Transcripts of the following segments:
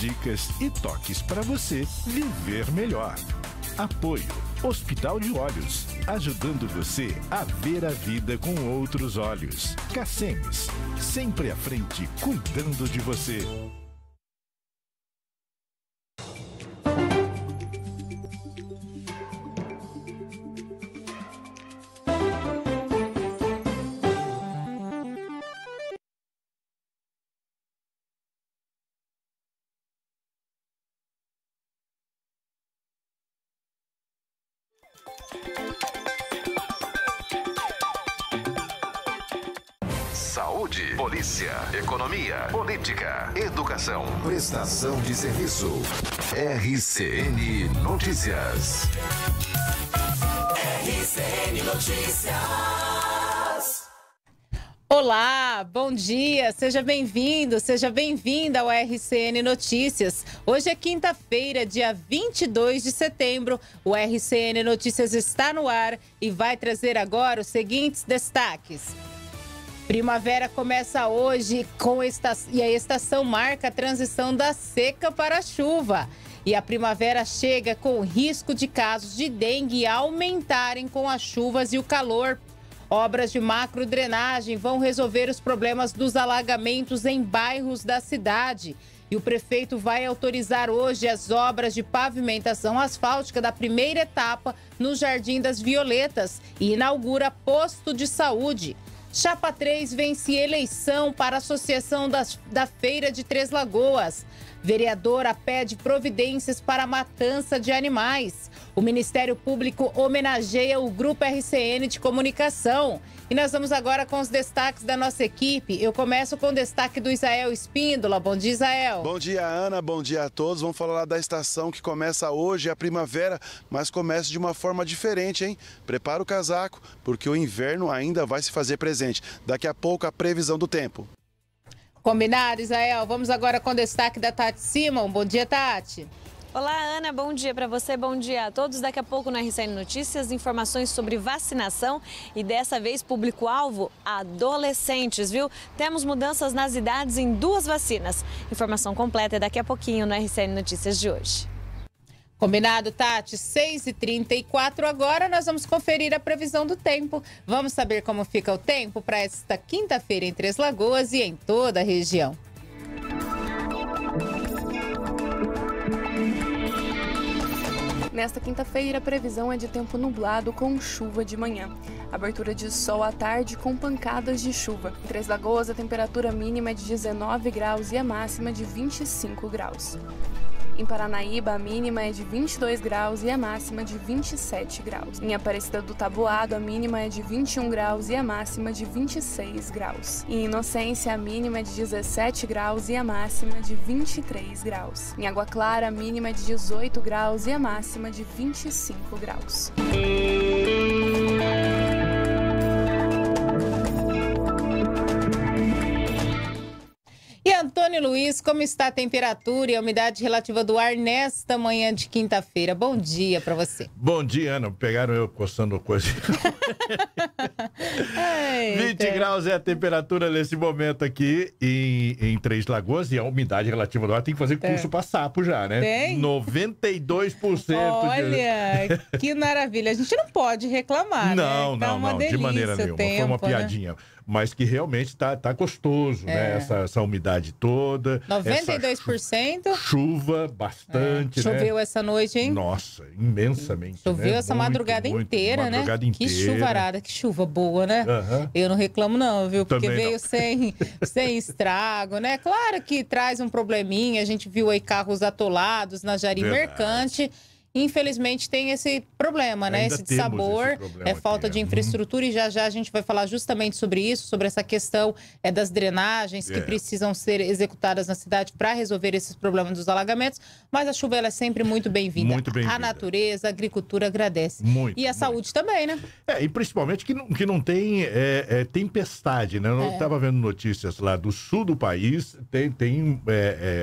dicas e toques para você viver melhor. Apoio Hospital de Olhos, ajudando você a ver a vida com outros olhos. Cacemes, sempre à frente, cuidando de você. Política, educação, Prestação de serviço. RCN Notícias. RCN Notícias. Olá, bom dia, seja bem-vindo, seja bem-vinda ao RCN Notícias. Hoje é quinta-feira, dia 22 de setembro. O RCN Notícias está no ar e vai trazer agora os seguintes destaques. Primavera começa hoje com esta... e a estação marca a transição da seca para a chuva. E a primavera chega com o risco de casos de dengue aumentarem com as chuvas e o calor. Obras de macro drenagem vão resolver os problemas dos alagamentos em bairros da cidade. E o prefeito vai autorizar hoje as obras de pavimentação asfáltica da primeira etapa no Jardim das Violetas e inaugura posto de saúde. Chapa 3 vence eleição para a Associação das, da Feira de Três Lagoas. Vereadora pede providências para matança de animais. O Ministério Público homenageia o Grupo RCN de Comunicação. E nós vamos agora com os destaques da nossa equipe. Eu começo com o destaque do Israel Espíndola. Bom dia, Israel. Bom dia, Ana. Bom dia a todos. Vamos falar lá da estação que começa hoje, a primavera, mas começa de uma forma diferente, hein? Prepara o casaco, porque o inverno ainda vai se fazer presente. Daqui a pouco a previsão do tempo. Combinado, Israel. Vamos agora com o destaque da Tati Simon. Bom dia, Tati. Olá, Ana. Bom dia para você, bom dia a todos. Daqui a pouco no RCN Notícias, informações sobre vacinação e dessa vez público-alvo adolescentes, viu? Temos mudanças nas idades em duas vacinas. Informação completa é daqui a pouquinho no RCN Notícias de hoje. Combinado, Tati? 6h34 agora nós vamos conferir a previsão do tempo. Vamos saber como fica o tempo para esta quinta-feira em Três Lagoas e em toda a região. Nesta quinta-feira, a previsão é de tempo nublado com chuva de manhã. Abertura de sol à tarde com pancadas de chuva. Em Três Lagoas, a temperatura mínima é de 19 graus e a máxima de 25 graus. Em Paranaíba, a mínima é de 22 graus e a máxima de 27 graus. Em Aparecida do Taboado, a mínima é de 21 graus e a máxima de 26 graus. Em Inocência, a mínima é de 17 graus e a máxima de 23 graus. Em Água Clara, a mínima é de 18 graus e a máxima de 25 graus. Luiz, como está a temperatura e a umidade relativa do ar nesta manhã de quinta-feira? Bom dia para você. Bom dia, Ana. Pegaram eu coçando coisa. 20 graus é a temperatura nesse momento aqui em, em Três Lagoas e a umidade relativa do ar tem que fazer curso É. para sapo já, né? Tem? 92% Olha, que maravilha. A gente não pode reclamar, Não, né? Tá não, não, de maneira nenhuma. Foi tempo, uma né? Mas que realmente tá, tá gostoso, É. né? Essa, essa umidade toda. essa 92%. chuva bastante, né? Choveu essa noite, hein? Nossa, imensamente. Choveu né? essa Muito, madrugada muito, inteira, madrugada né? inteira. Que chuvarada, que chuva boa, né? Eu não reclamo não, viu? Porque Também veio não. sem, sem estrago, né? Claro que traz um probleminha, a gente viu aí carros atolados na Jari Verdade. Mercante. Infelizmente tem esse problema, né? Ainda esse sabor, esse é aqui, falta é. de infraestrutura e já já a gente vai falar justamente sobre isso, sobre essa questão é, das drenagens que É. precisam ser executadas na cidade para resolver esses problemas dos alagamentos. Mas a chuva ela é sempre muito bem-vinda. Muito bem-vinda. A natureza, a agricultura agradece. Muito, E a muito. saúde também, né? É, e principalmente que não, que não tem é, é, tempestade, né? Eu estava vendo notícias lá do sul do país, tem, tem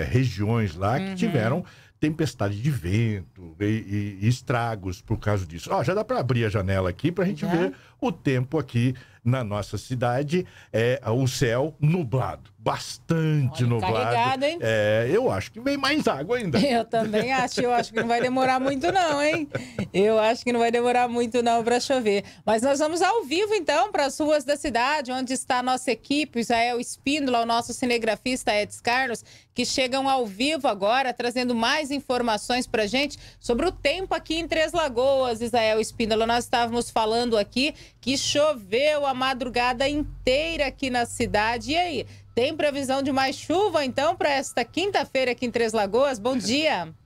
regiões lá Uhum. que tiveram tempestade de vento e, e- estragos por causa disso. Ó, já dá para abrir a janela aqui para a gente Já? ver o tempo aqui na nossa cidade é o céu nublado, bastante Olha, nublado. carregado, hein? É, eu acho que vem mais água ainda. Eu também acho, eu acho que não vai demorar muito não, hein? Eu acho que não vai demorar muito não para chover. Mas nós vamos ao vivo então para as ruas da cidade, onde está a nossa equipe, Israel Espíndola, o nosso cinegrafista Edson Carlos, que chegam ao vivo agora, trazendo mais informações para gente sobre o tempo aqui em Três Lagoas, Israel Espíndola. Nós estávamos falando aqui que choveu a madrugada inteira aqui na cidade. E aí, tem previsão de mais chuva então para esta quinta-feira aqui em Três Lagoas? Bom dia.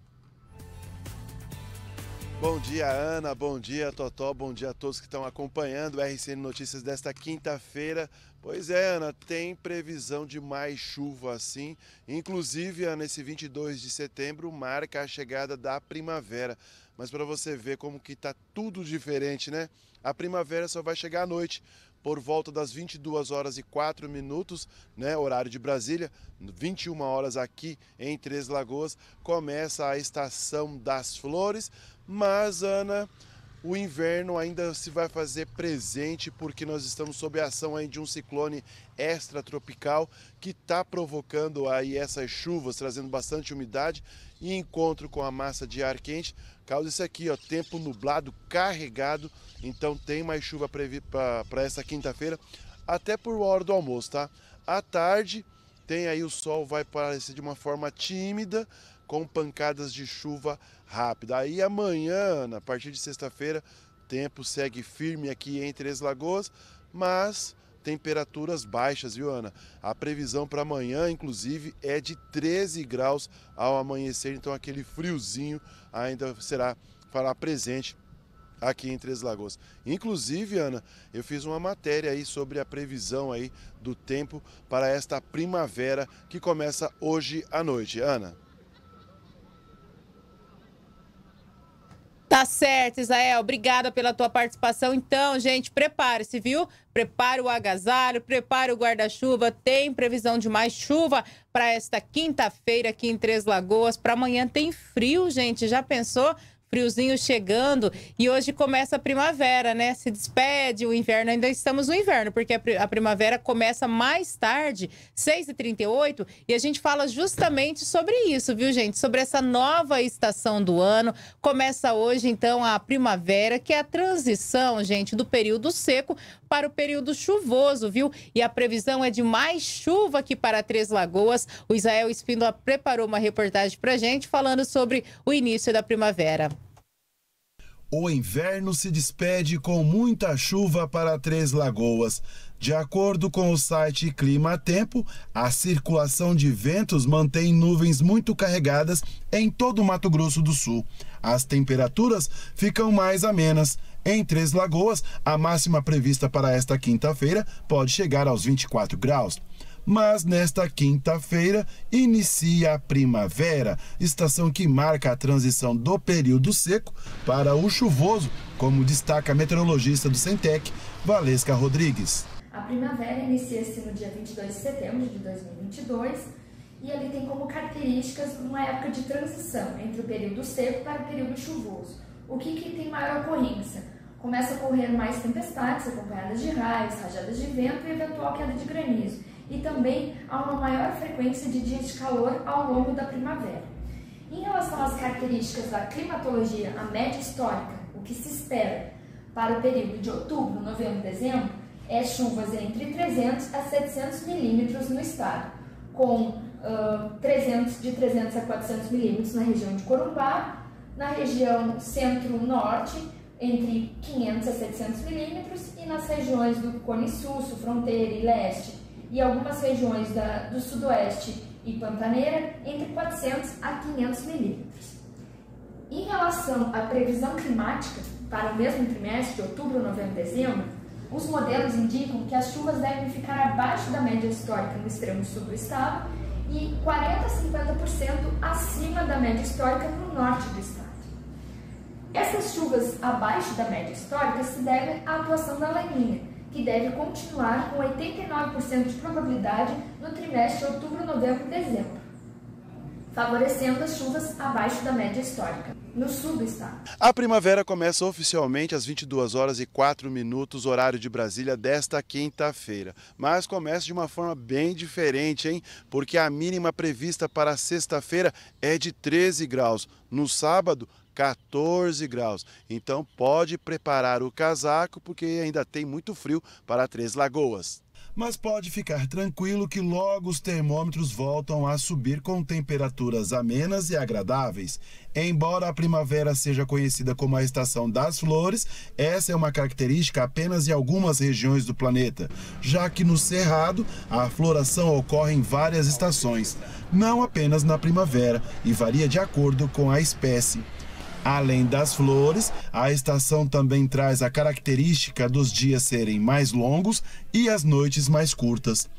Bom dia, Ana. Bom dia, Totó. Bom dia a todos que estão acompanhando o RCN Notícias desta quinta-feira. Pois é, Ana, tem previsão de mais chuva assim. Inclusive, Ana, esse 22 de setembro marca a chegada da primavera. Mas para você ver como que tá tudo diferente, né? A primavera só vai chegar à noite, por volta das 22 horas e 4 minutos, né, horário de Brasília, 21 horas aqui em Três Lagoas, começa a estação das flores, mas Ana, o inverno ainda se vai fazer presente porque nós estamos sob a ação aí de um ciclone extratropical que está provocando aí essas chuvas, trazendo bastante umidade e encontro com a massa de ar quente, causa isso aqui, ó, tempo nublado, carregado, então tem mais chuva para essa quinta-feira, até por hora do almoço, tá? À tarde tem aí o sol vai aparecer de uma forma tímida, com pancadas de chuva rápida. Aí amanhã, a partir de sexta-feira, tempo segue firme aqui em Três Lagoas, mas temperaturas baixas, viu, Ana? A previsão para amanhã, inclusive, é de 13 graus ao amanhecer, então aquele friozinho ainda será fará presente aqui em Três Lagoas. Inclusive, Ana, eu fiz uma matéria aí sobre a previsão aí do tempo para esta primavera que começa hoje à noite. Ana. Tá certo, Israel. Obrigada pela tua participação. Então, gente, prepare-se, viu? Prepare o agasalho, prepare o guarda-chuva. Tem previsão de mais chuva para esta quinta-feira aqui em Três Lagoas. Para amanhã tem frio, gente. Já pensou? Friozinho chegando e hoje começa a primavera, né? Se despede o inverno, ainda estamos no inverno, porque a primavera começa mais tarde, 6h38, e a gente fala justamente sobre isso, viu, gente? Sobre essa nova estação do ano. Começa hoje, então, a primavera, que é a transição, gente, do período seco para o período chuvoso, viu? E a previsão é de mais chuva aqui para Três Lagoas. O Israel Espíndola preparou uma reportagem para gente falando sobre o início da primavera. O inverno se despede com muita chuva para Três Lagoas. De acordo com o site Clima Tempo, a circulação de ventos mantém nuvens muito carregadas em todo o Mato Grosso do Sul. As temperaturas ficam mais amenas. Em Três Lagoas, a máxima prevista para esta quinta-feira pode chegar aos 24 graus mas nesta quinta-feira inicia a primavera, estação que marca a transição do período seco para o chuvoso, como destaca a meteorologista do Centec, Valesca Rodrigues. A primavera inicia-se no dia 22 de setembro de 2022 e ali tem como características uma época de transição entre o período seco para o período chuvoso. O que, que tem maior ocorrência? Começa a ocorrer mais tempestades acompanhadas de raios, rajadas de vento e eventual queda de granizo e também há uma maior frequência de dias de calor ao longo da primavera. Em relação às características da climatologia, a média histórica, o que se espera para o período de outubro, novembro e dezembro é chuvas entre 300 a 700 milímetros no estado, com uh, 300, de 300 a 400 milímetros na região de Corumbá, na região centro-norte, entre 500 a 700 milímetros, e nas regiões do Cone Sul, Fronteira e Leste, e algumas regiões da, do sudoeste e pantaneira entre 400 a 500 milímetros. Em relação à previsão climática para o mesmo trimestre, outubro, novembro e dezembro, os modelos indicam que as chuvas devem ficar abaixo da média histórica no extremo sul do estado e 40 a 50% acima da média histórica no norte do estado. Essas chuvas abaixo da média histórica se devem à atuação da laninha, que deve continuar com 89% de probabilidade no trimestre outubro, novembro e dezembro. favorecendo as chuvas abaixo da média histórica, no sul do estado. A primavera começa oficialmente às 22 horas e 4 minutos, horário de Brasília, desta quinta-feira. Mas começa de uma forma bem diferente, hein? Porque a mínima prevista para sexta-feira é de 13 graus. No sábado, 14 graus. Então pode preparar o casaco porque ainda tem muito frio para Três Lagoas mas pode ficar tranquilo que logo os termômetros voltam a subir com temperaturas amenas e agradáveis. Embora a primavera seja conhecida como a estação das flores, essa é uma característica apenas em algumas regiões do planeta, já que no Cerrado a floração ocorre em várias estações, não apenas na primavera, e varia de acordo com a espécie. Além das flores, a estação também traz a característica dos dias serem mais longos e as noites mais curtas.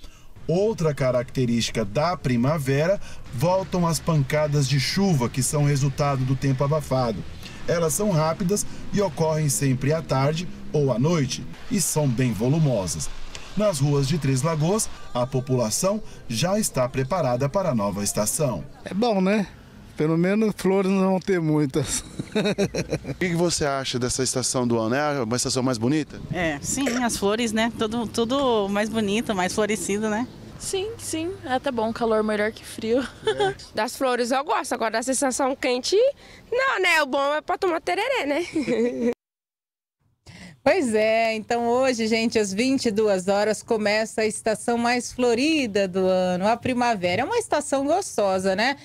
Outra característica da primavera voltam as pancadas de chuva, que são resultado do tempo abafado. Elas são rápidas e ocorrem sempre à tarde ou à noite e são bem volumosas. Nas ruas de Três Lagoas, a população já está preparada para a nova estação. É bom, né? Pelo menos flores não vão ter muitas. o que você acha dessa estação do ano? É uma estação mais bonita? É, sim, as flores, né? Tudo, tudo mais bonito, mais florescido, né? Sim, sim, é até bom, calor melhor que frio. É. Das flores eu gosto, agora da sensação quente, não, né? O bom é pra tomar tereré, né? Pois é, então hoje, gente, às 22 horas começa a estação mais florida do ano, a primavera. É uma estação gostosa, né?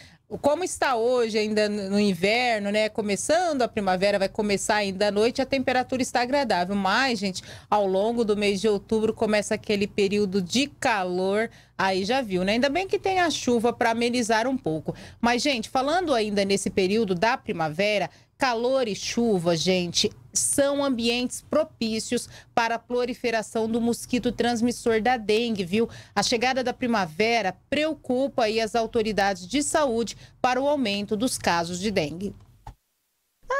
Como está hoje, ainda no inverno, né? Começando a primavera, vai começar ainda à noite, a temperatura está agradável. Mas, gente, ao longo do mês de outubro começa aquele período de calor. Aí já viu, né? Ainda bem que tem a chuva para amenizar um pouco. Mas, gente, falando ainda nesse período da primavera, calor e chuva, gente, são ambientes propícios para a proliferação do mosquito transmissor da dengue, viu? A chegada da primavera preocupa aí as autoridades de saúde para o aumento dos casos de dengue.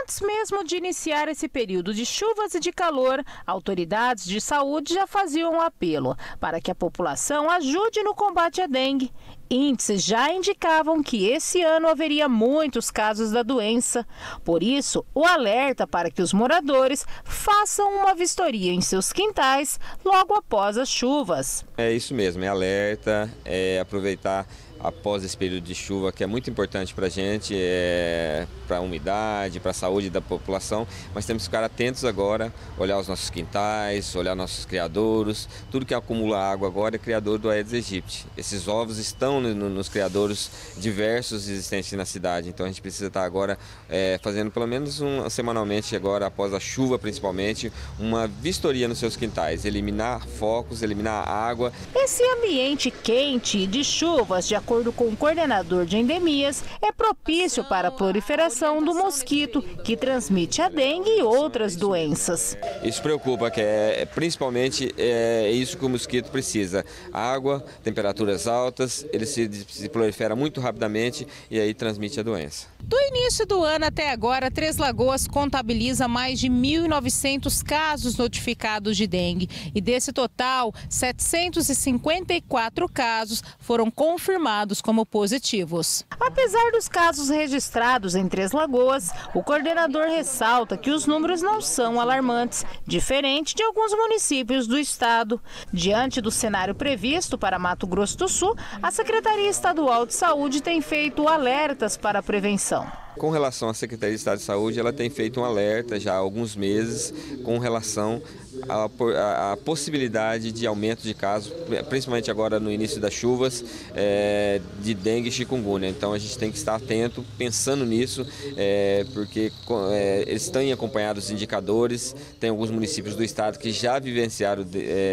Antes mesmo de iniciar esse período de chuvas e de calor, autoridades de saúde já faziam um apelo para que a população ajude no combate à dengue. Índices já indicavam que esse ano haveria muitos casos da doença. Por isso, o alerta para que os moradores façam uma vistoria em seus quintais logo após as chuvas. É isso mesmo, é alerta, é aproveitar após esse período de chuva, que é muito importante para a gente, é, para a umidade, para a saúde da população, mas temos que ficar atentos agora, olhar os nossos quintais, olhar nossos criadouros, tudo que acumula água agora é criador do Aedes aegypti. Esses ovos estão no, nos criadouros diversos existentes na cidade, então a gente precisa estar agora é, fazendo pelo menos um, semanalmente agora, após a chuva principalmente, uma vistoria nos seus quintais, eliminar focos, eliminar água. Esse ambiente quente de chuvas de acordo com o coordenador de endemias, é propício para a proliferação do mosquito, que transmite a dengue e outras doenças. Isso preocupa, que é principalmente é isso que o mosquito precisa: água, temperaturas altas, ele se, se prolifera muito rapidamente e aí transmite a doença. Do início do ano até agora, Três Lagoas contabiliza mais de 1.900 casos notificados de dengue e desse total, 754 casos foram confirmados confirmados como positivos. Apesar dos casos registrados em Três Lagoas, o coordenador ressalta que os números não são alarmantes, diferente de alguns municípios do estado. Diante do cenário previsto para Mato Grosso do Sul, a Secretaria Estadual de Saúde tem feito alertas para a prevenção. Com relação à Secretaria de Estado de Saúde, ela tem feito um alerta já há alguns meses com relação à, possibilidade de aumento de casos, principalmente agora no início das chuvas, é, de dengue e chikungunya. Então a gente tem que estar atento, pensando nisso, é, porque é, eles têm acompanhado os indicadores, tem alguns municípios do estado que já vivenciaram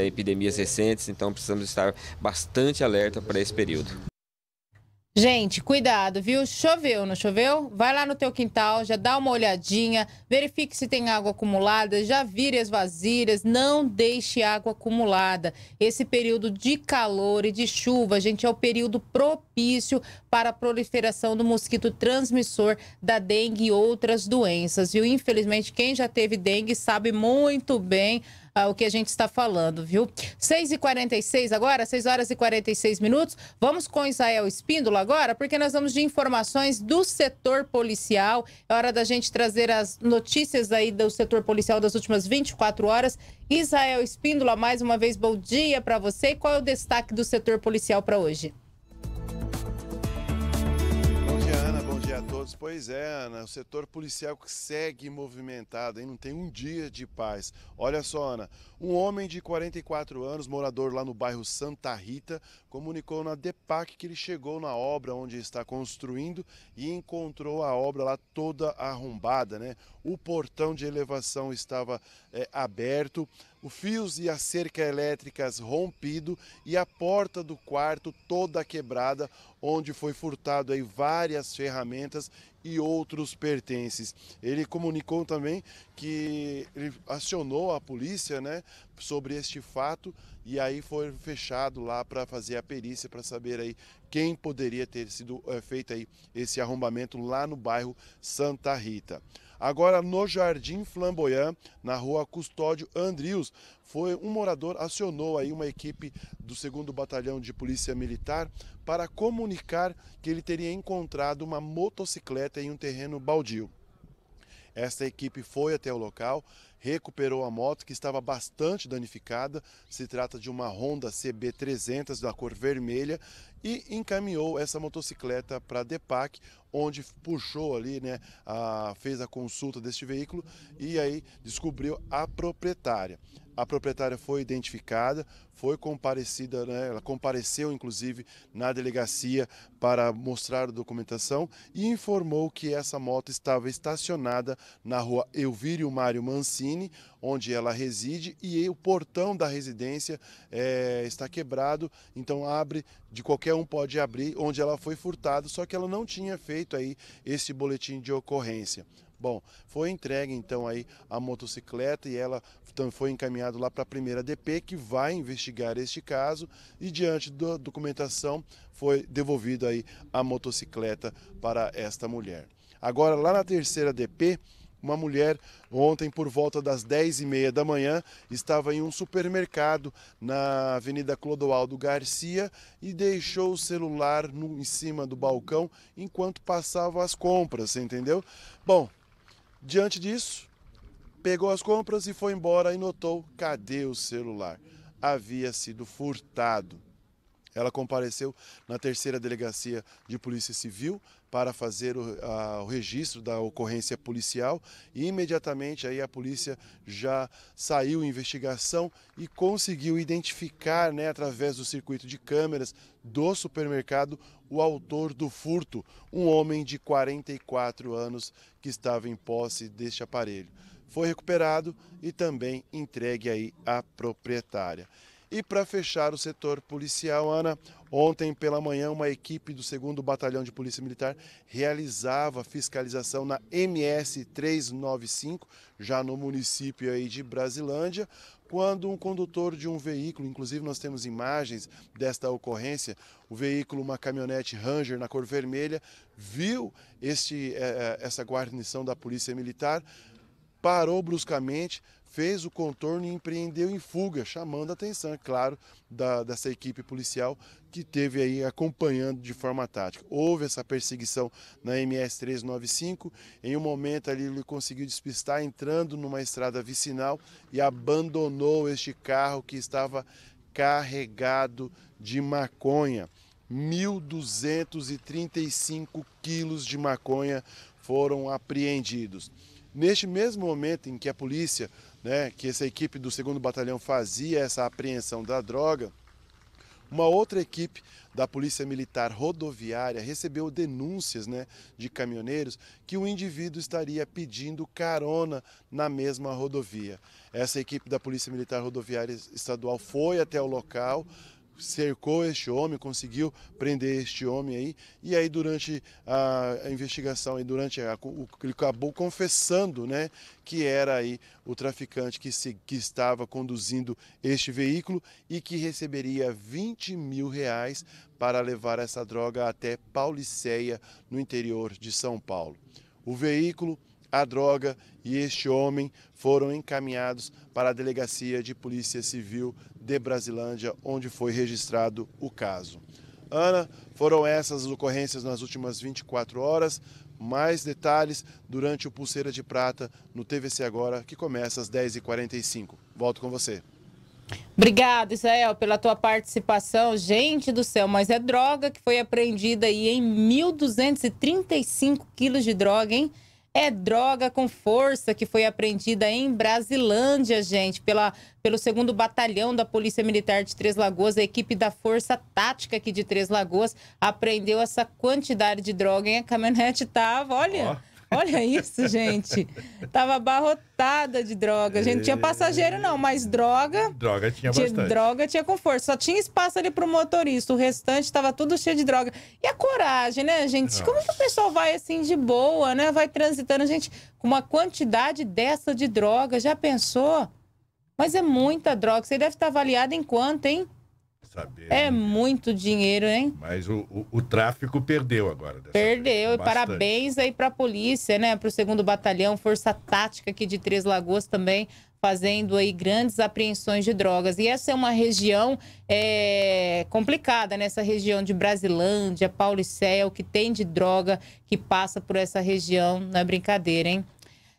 epidemias recentes, então precisamos estar bastante alerta para esse período. Gente, cuidado, viu? Choveu, não choveu? Vai lá no teu quintal, já dá uma olhadinha, verifique se tem água acumulada, já vire as vasilhas, não deixe água acumulada. Esse período de calor e de chuva, gente, é o período propício propício para a proliferação do mosquito transmissor da dengue e outras doenças, viu? Infelizmente, quem já teve dengue sabe muito bem ah, o que a gente está falando, viu? 6h46 agora, 6 horas e 46 minutos. Vamos com Israel Espíndola agora, porque nós vamos de informações do setor policial. É hora da gente trazer as notícias aí do setor policial das últimas 24 horas. Israel Espíndola, mais uma vez, bom dia para você. E qual é o destaque do setor policial para hoje? Dia a todos. Pois é, Ana, o setor policial segue movimentado, hein? não tem um dia de paz. Olha só, Ana, um homem de 44 anos, morador lá no bairro Santa Rita, comunicou na DEPAC que ele chegou na obra onde está construindo e encontrou a obra lá toda arrombada, né? O portão de elevação estava é, aberto, os fios e a cerca elétricas rompido e a porta do quarto toda quebrada, onde foi furtado aí várias ferramentas e outros pertences. Ele comunicou também que ele acionou a polícia, né, sobre este fato e aí foi fechado lá para fazer a perícia para saber aí quem poderia ter sido é, feito aí esse arrombamento lá no bairro Santa Rita. Agora, no Jardim Flamboyant, na rua Custódio Andrius, foi um morador acionou aí uma equipe do 2 Batalhão de Polícia Militar para comunicar que ele teria encontrado uma motocicleta em um terreno baldio. Esta equipe foi até o local, recuperou a moto que estava bastante danificada. Se trata de uma Honda CB300 da cor vermelha e encaminhou essa motocicleta para a DEPAC, onde puxou ali, né, a, fez a consulta deste veículo e aí descobriu a proprietária. A proprietária foi identificada, foi comparecida, né, ela compareceu inclusive na delegacia para mostrar a documentação e informou que essa moto estava estacionada na rua Elvírio Mário Mancini, onde ela reside, e o portão da residência é, está quebrado, então abre, de qualquer um pode abrir, onde ela foi furtada, só que ela não tinha feito aí esse boletim de ocorrência. Bom, foi entregue então aí a motocicleta e ela foi encaminhado lá para a primeira DP que vai investigar este caso e diante da documentação foi devolvida aí a motocicleta para esta mulher. Agora lá na terceira DP, uma mulher ontem por volta das 10 e meia da manhã estava em um supermercado na Avenida Clodoaldo Garcia e deixou o celular no, em cima do balcão enquanto passava as compras, entendeu? Bom, Diante disso, pegou as compras e foi embora e notou: cadê o celular? Havia sido furtado. Ela compareceu na terceira delegacia de Polícia Civil para fazer o, a, o, registro da ocorrência policial e imediatamente aí a polícia já saiu em investigação e conseguiu identificar, né, através do circuito de câmeras do supermercado, o autor do furto, um homem de 44 anos que estava em posse deste aparelho. Foi recuperado e também entregue aí à proprietária. E para fechar o setor policial, Ana, ontem pela manhã uma equipe do 2 Batalhão de Polícia Militar realizava fiscalização na MS 395, já no município aí de Brasilândia, quando um condutor de um veículo, inclusive nós temos imagens desta ocorrência, o veículo, uma caminhonete Ranger na cor vermelha, viu este, eh, essa guarnição da Polícia Militar, parou bruscamente, fez o contorno e empreendeu em fuga, chamando a atenção, é claro, da, dessa equipe policial que teve aí acompanhando de forma tática. Houve essa perseguição na MS 395, em um momento ali ele conseguiu despistar entrando numa estrada vicinal e abandonou este carro que estava carregado de maconha. 1.235 quilos de maconha foram apreendidos. Neste mesmo momento em que a polícia né, que essa equipe do 2 Batalhão fazia essa apreensão da droga, uma outra equipe da Polícia Militar Rodoviária recebeu denúncias né, de caminhoneiros que o indivíduo estaria pedindo carona na mesma rodovia. Essa equipe da Polícia Militar Rodoviária Estadual foi até o local, cercou este homem, conseguiu prender este homem aí, e aí durante a, investigação e durante a, o, ele acabou confessando, né, que era aí o traficante que, se, que estava conduzindo este veículo e que receberia 20 mil reais para levar essa droga até Pauliceia, no interior de São Paulo. O veículo a droga e este homem foram encaminhados para a Delegacia de Polícia Civil de Brasilândia, onde foi registrado o caso. Ana, foram essas as ocorrências nas últimas 24 horas. Mais detalhes durante o Pulseira de Prata no TVC Agora, que começa às 10h45. Volto com você. Obrigada, Israel, pela tua participação. Gente do céu, mas é droga que foi apreendida aí em 1.235 quilos de droga, hein? É droga com força que foi apreendida em Brasilândia, gente, pela, pelo segundo batalhão da Polícia Militar de Três Lagoas. A equipe da Força Tática aqui de Três Lagoas apreendeu essa quantidade de droga. Hein? A caminhonete tava, olha. Oh Olha isso, gente. Tava abarrotada de droga. A gente tinha passageiro, não, mas droga. Droga tinha, tinha bastante. Droga tinha com força. Só tinha espaço ali pro motorista. O restante tava tudo cheio de droga. E a coragem, né, gente? Nossa. Como que o pessoal vai assim de boa, né? Vai transitando, gente, com uma quantidade dessa de droga. Já pensou? Mas é muita droga. Você deve estar avaliado em quanto, hein? Saber. É né? muito dinheiro, hein? Mas o, o, o tráfico perdeu agora. Perdeu. E parabéns aí para a polícia, né? Para o segundo batalhão, Força Tática aqui de Três Lagoas também fazendo aí grandes apreensões de drogas. E essa é uma região é, complicada, nessa né? região de Brasilândia, Paulicéu, que tem de droga que passa por essa região. Não é brincadeira, hein?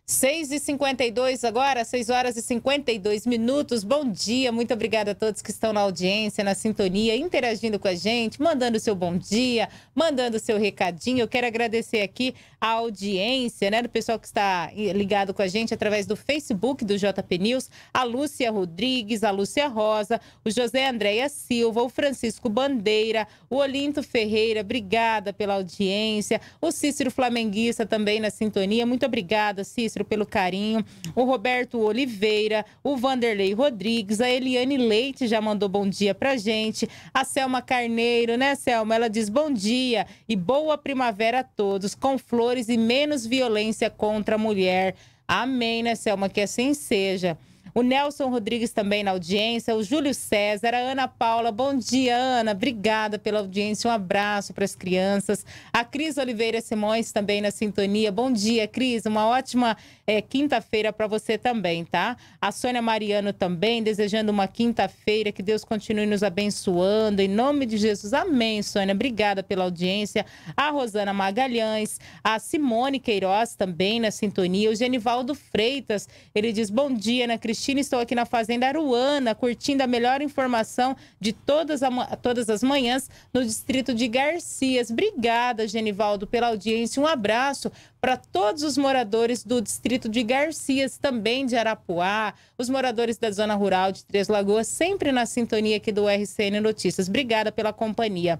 6 e 52 agora, 6 horas e 52 minutos. Bom dia, muito obrigada a todos que estão na audiência, na sintonia, interagindo com a gente, mandando seu bom dia, mandando seu recadinho. Eu quero agradecer aqui a audiência, né, do pessoal que está ligado com a gente através do Facebook do JP News, a Lúcia Rodrigues, a Lúcia Rosa, o José Andréia Silva, o Francisco Bandeira, o Olinto Ferreira, obrigada pela audiência, o Cícero Flamenguista também na sintonia. Muito obrigada, Cícero Pelo carinho. O Roberto Oliveira, o Vanderlei Rodrigues, a Eliane Leite já mandou bom dia pra gente. A Selma Carneiro, né, Selma? Ela diz bom dia e boa primavera a todos, com flores e menos violência contra a mulher. Amém, né, Selma? Que assim seja. O Nelson Rodrigues também na audiência, o Júlio César, a Ana Paula. Bom dia, Ana. Obrigada pela audiência. Um abraço para as crianças. A Cris Oliveira Simões também na sintonia. Bom dia, Cris. Uma ótima é, quinta-feira para você também, tá? A Sônia Mariano também, desejando uma quinta-feira. Que Deus continue nos abençoando. Em nome de Jesus. Amém, Sônia. Obrigada pela audiência. A Rosana Magalhães, a Simone Queiroz também na sintonia. O Genivaldo Freitas, ele diz: Bom dia, Ana Cristina. Estou aqui na Fazenda Aruana, curtindo a melhor informação de todas, a, todas as manhãs no distrito de Garcias. Obrigada, Genivaldo, pela audiência. Um abraço para todos os moradores do distrito de Garcias, também de Arapuá, os moradores da zona rural de Três Lagoas, sempre na sintonia aqui do RCN Notícias. Obrigada pela companhia.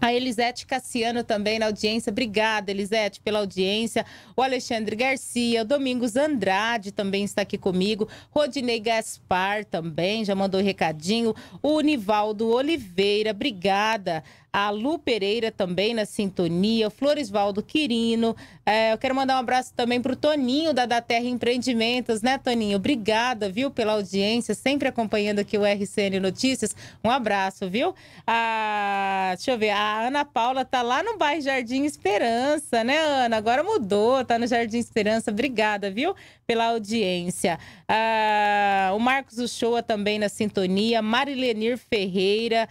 A Elisete Cassiano também na audiência. Obrigada, Elisete, pela audiência. O Alexandre Garcia, o Domingos Andrade também está aqui comigo. Rodinei Gaspar também já mandou recadinho. O Nivaldo Oliveira, obrigada a Lu Pereira também na sintonia, Floresvaldo Quirino. É, eu quero mandar um abraço também para o Toninho da Da Terra Empreendimentos, né, Toninho? Obrigada, viu, pela audiência, sempre acompanhando aqui o RCN Notícias. Um abraço, viu? A, deixa eu ver, a Ana Paula tá lá no bairro Jardim Esperança, né, Ana? Agora mudou, tá no Jardim Esperança. Obrigada, viu, pela audiência. Ah, o Marcos Uchoa também na sintonia, Marilenir Ferreira,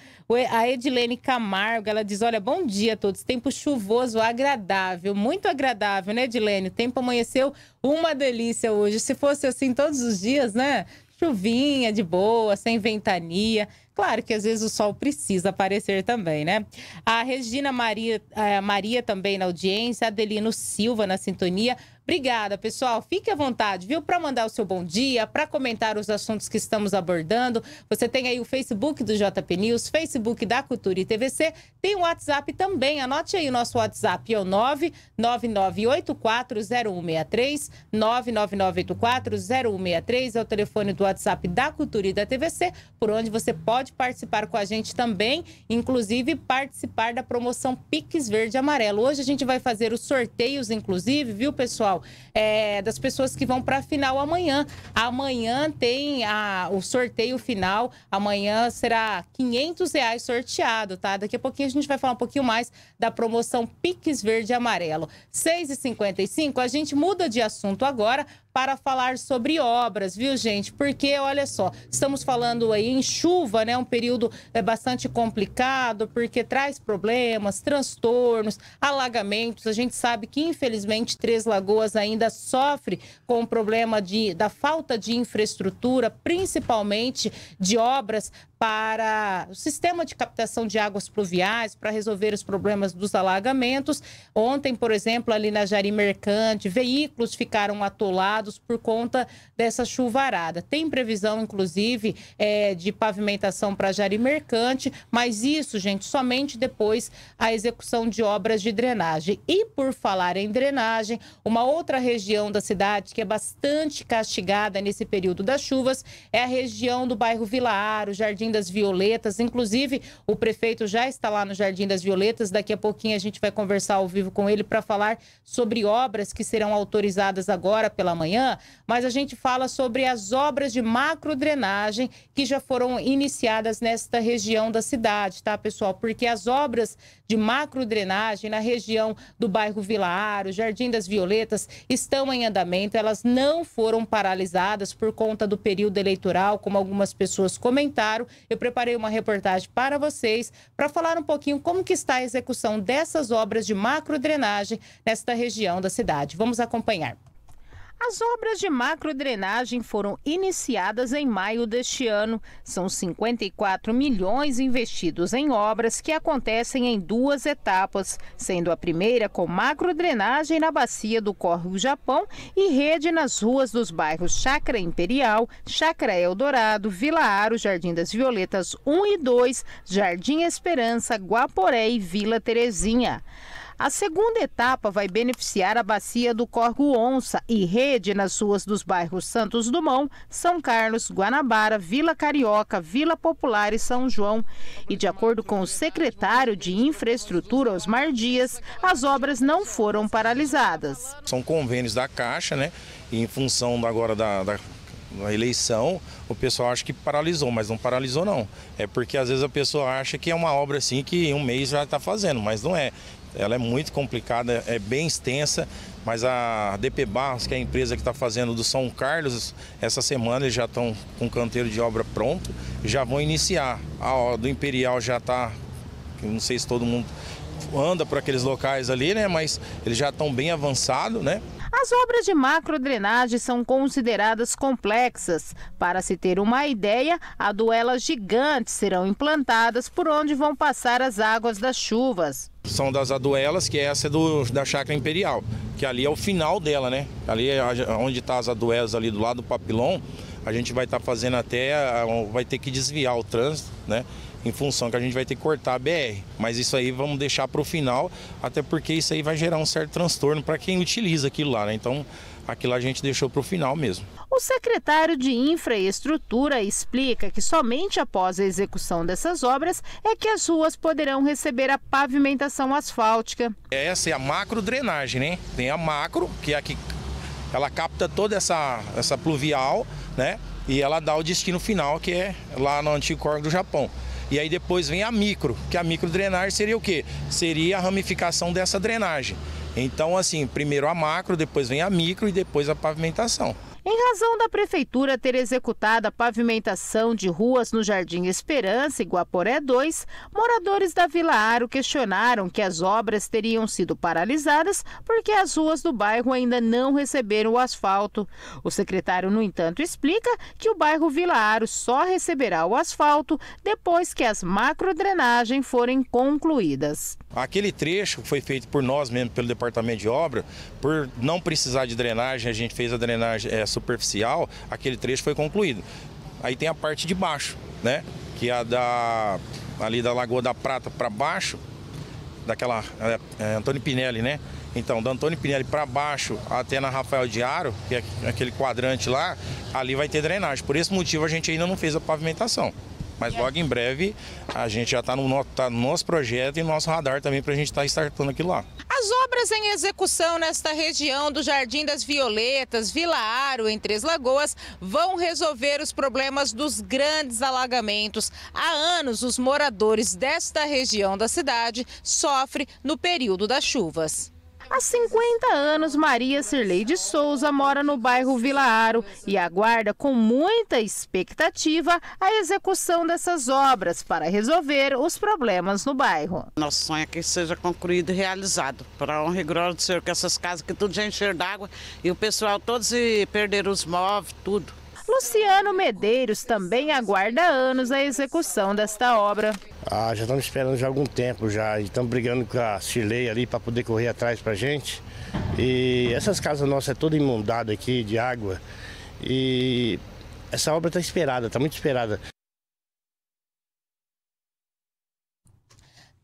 a Edilene Camargo, ela diz: Olha, bom dia a todos. Tempo chuvoso, agradável, muito agradável, né, Edilene? O tempo amanheceu uma delícia hoje. Se fosse assim todos os dias, né? Chuvinha de boa, sem ventania. Claro que às vezes o sol precisa aparecer também, né? A Regina Maria, a eh, Maria também na audiência, Adelino Silva na sintonia. Obrigada, pessoal. Fique à vontade, viu? Para mandar o seu bom dia, para comentar os assuntos que estamos abordando. Você tem aí o Facebook do JP News, Facebook da Cultura e TVC. Tem o WhatsApp também. Anote aí o nosso WhatsApp, é o 999840163. 999840163 é o telefone do WhatsApp da Cultura e da TVC, por onde você pode participar com a gente também, inclusive participar da promoção Pix Verde Amarelo. Hoje a gente vai fazer os sorteios, inclusive, viu, pessoal? É, das pessoas que vão para a final amanhã. Amanhã tem a, o sorteio final. Amanhã será 500 reais sorteado, tá? Daqui a pouquinho a gente vai falar um pouquinho mais da promoção Pix Verde e Amarelo. 6h55, a gente muda de assunto agora para falar sobre obras, viu, gente? Porque, olha só, estamos falando aí em chuva, né? Um período é, bastante complicado, porque traz problemas, transtornos, alagamentos. A gente sabe que, infelizmente, Três Lagoas ainda sofre com o problema de, da falta de infraestrutura, principalmente de obras para o sistema de captação de águas pluviais, para resolver os problemas dos alagamentos. Ontem, por exemplo, ali na Jari Mercante, veículos ficaram atolados por conta dessa chuvarada. Tem previsão, inclusive, é, de pavimentação para Jari Mercante, mas isso, gente, somente depois a execução de obras de drenagem. E por falar em drenagem, uma outra região da cidade que é bastante castigada nesse período das chuvas é a região do bairro Vilaaro, Jardim das Violetas. Inclusive, o prefeito já está lá no Jardim das Violetas. Daqui a pouquinho a gente vai conversar ao vivo com ele para falar sobre obras que serão autorizadas agora pela manhã. Mas a gente fala sobre as obras de macrodrenagem que já foram iniciadas nesta região da cidade, tá, pessoal? Porque as obras de macrodrenagem na região do bairro Vilaaro, Jardim das Violetas, estão em andamento. Elas não foram paralisadas por conta do período eleitoral, como algumas pessoas comentaram. Eu preparei uma reportagem para vocês para falar um pouquinho como que está a execução dessas obras de macrodrenagem nesta região da cidade. Vamos acompanhar. As obras de macrodrenagem foram iniciadas em maio deste ano. São 54 milhões investidos em obras que acontecem em duas etapas, sendo a primeira com macrodrenagem na bacia do Córrego Japão e rede nas ruas dos bairros Chácara Imperial, Chácara Eldorado, Vila Aro, Jardim das Violetas 1 e 2, Jardim Esperança, Guaporé e Vila Terezinha. A segunda etapa vai beneficiar a bacia do Corgo Onça e rede nas ruas dos bairros Santos Dumont, São Carlos, Guanabara, Vila Carioca, Vila Popular e São João. E de acordo com o secretário de Infraestrutura, Osmar Dias, as obras não foram paralisadas. São convênios da Caixa, né? E em função agora da, da eleição, o pessoal acha que paralisou, mas não paralisou não. É porque às vezes a pessoa acha que é uma obra assim que em um mês já está fazendo, mas não é. Ela é muito complicada, é bem extensa, mas a DP Barros, que é a empresa que está fazendo do São Carlos, essa semana eles já estão com o canteiro de obra pronto já vão iniciar. A do Imperial já está, não sei se todo mundo anda por aqueles locais ali, né? Mas eles já estão bem avançados, né? As obras de macrodrenagem são consideradas complexas. Para se ter uma ideia, aduelas gigantes serão implantadas por onde vão passar as águas das chuvas. São das aduelas, que é essa do, da chácara imperial, que ali é o final dela, né? Ali é onde está as aduelas ali do lado do papilão, a gente vai estar tá fazendo até, vai ter que desviar o trânsito, né? Em função que a gente vai ter que cortar a BR. Mas isso aí vamos deixar para o final, até porque isso aí vai gerar um certo transtorno para quem utiliza aquilo lá, né? Então, aquilo a gente deixou para o final mesmo. O secretário de Infraestrutura explica que somente após a execução dessas obras é que as ruas poderão receber a pavimentação asfáltica. Essa é a macro drenagem, né? Tem a macro, que é a que ela capta toda essa, essa pluvial, né? E ela dá o destino final, que é lá no antigo córrego do Japão. E aí depois vem a micro, que a micro drenagem seria o quê? Seria a ramificação dessa drenagem. Então, assim, primeiro a macro, depois vem a micro e depois a pavimentação. Em razão da prefeitura ter executado a pavimentação de ruas no Jardim Esperança e Guaporé 2, moradores da Vila Aro questionaram que as obras teriam sido paralisadas porque as ruas do bairro ainda não receberam o asfalto. O secretário, no entanto, explica que o bairro Vila Aro só receberá o asfalto depois que as macrodrenagens forem concluídas. Aquele trecho foi feito por nós mesmo, pelo departamento de obra, por não precisar de drenagem, a gente fez a drenagem é, superficial, aquele trecho foi concluído. Aí tem a parte de baixo, né? Que é a da ali da Lagoa da Prata para baixo, daquela é, é, Antônio Pinelli, né? Então, da Antônio Pinelli para baixo até na Rafael Diário, que é aquele quadrante lá, ali vai ter drenagem. Por esse motivo a gente ainda não fez a pavimentação. Mas logo em breve a gente já está no, tá no nosso projeto e no nosso radar também para a gente estar tá startando aquilo lá. As obras em execução nesta região do Jardim das Violetas, Vila Aro, em Três Lagoas, vão resolver os problemas dos grandes alagamentos. Há anos, os moradores desta região da cidade sofrem no período das chuvas. Há 50 anos, Maria Cirlei de Souza mora no bairro Vila Aro e aguarda com muita expectativa a execução dessas obras para resolver os problemas no bairro. Nosso sonho é que seja concluído e realizado, para honra e glória do Senhor, que essas casas que tudo já encher d'água e o pessoal todos perderam os móveis, tudo. Luciano Medeiros também aguarda anos a execução desta obra. Ah, já estamos esperando já há algum tempo já. E estamos brigando com a Chilei ali para poder correr atrás para gente. E essas casas nossas é toda inundada aqui de água. E essa obra está esperada, está muito esperada.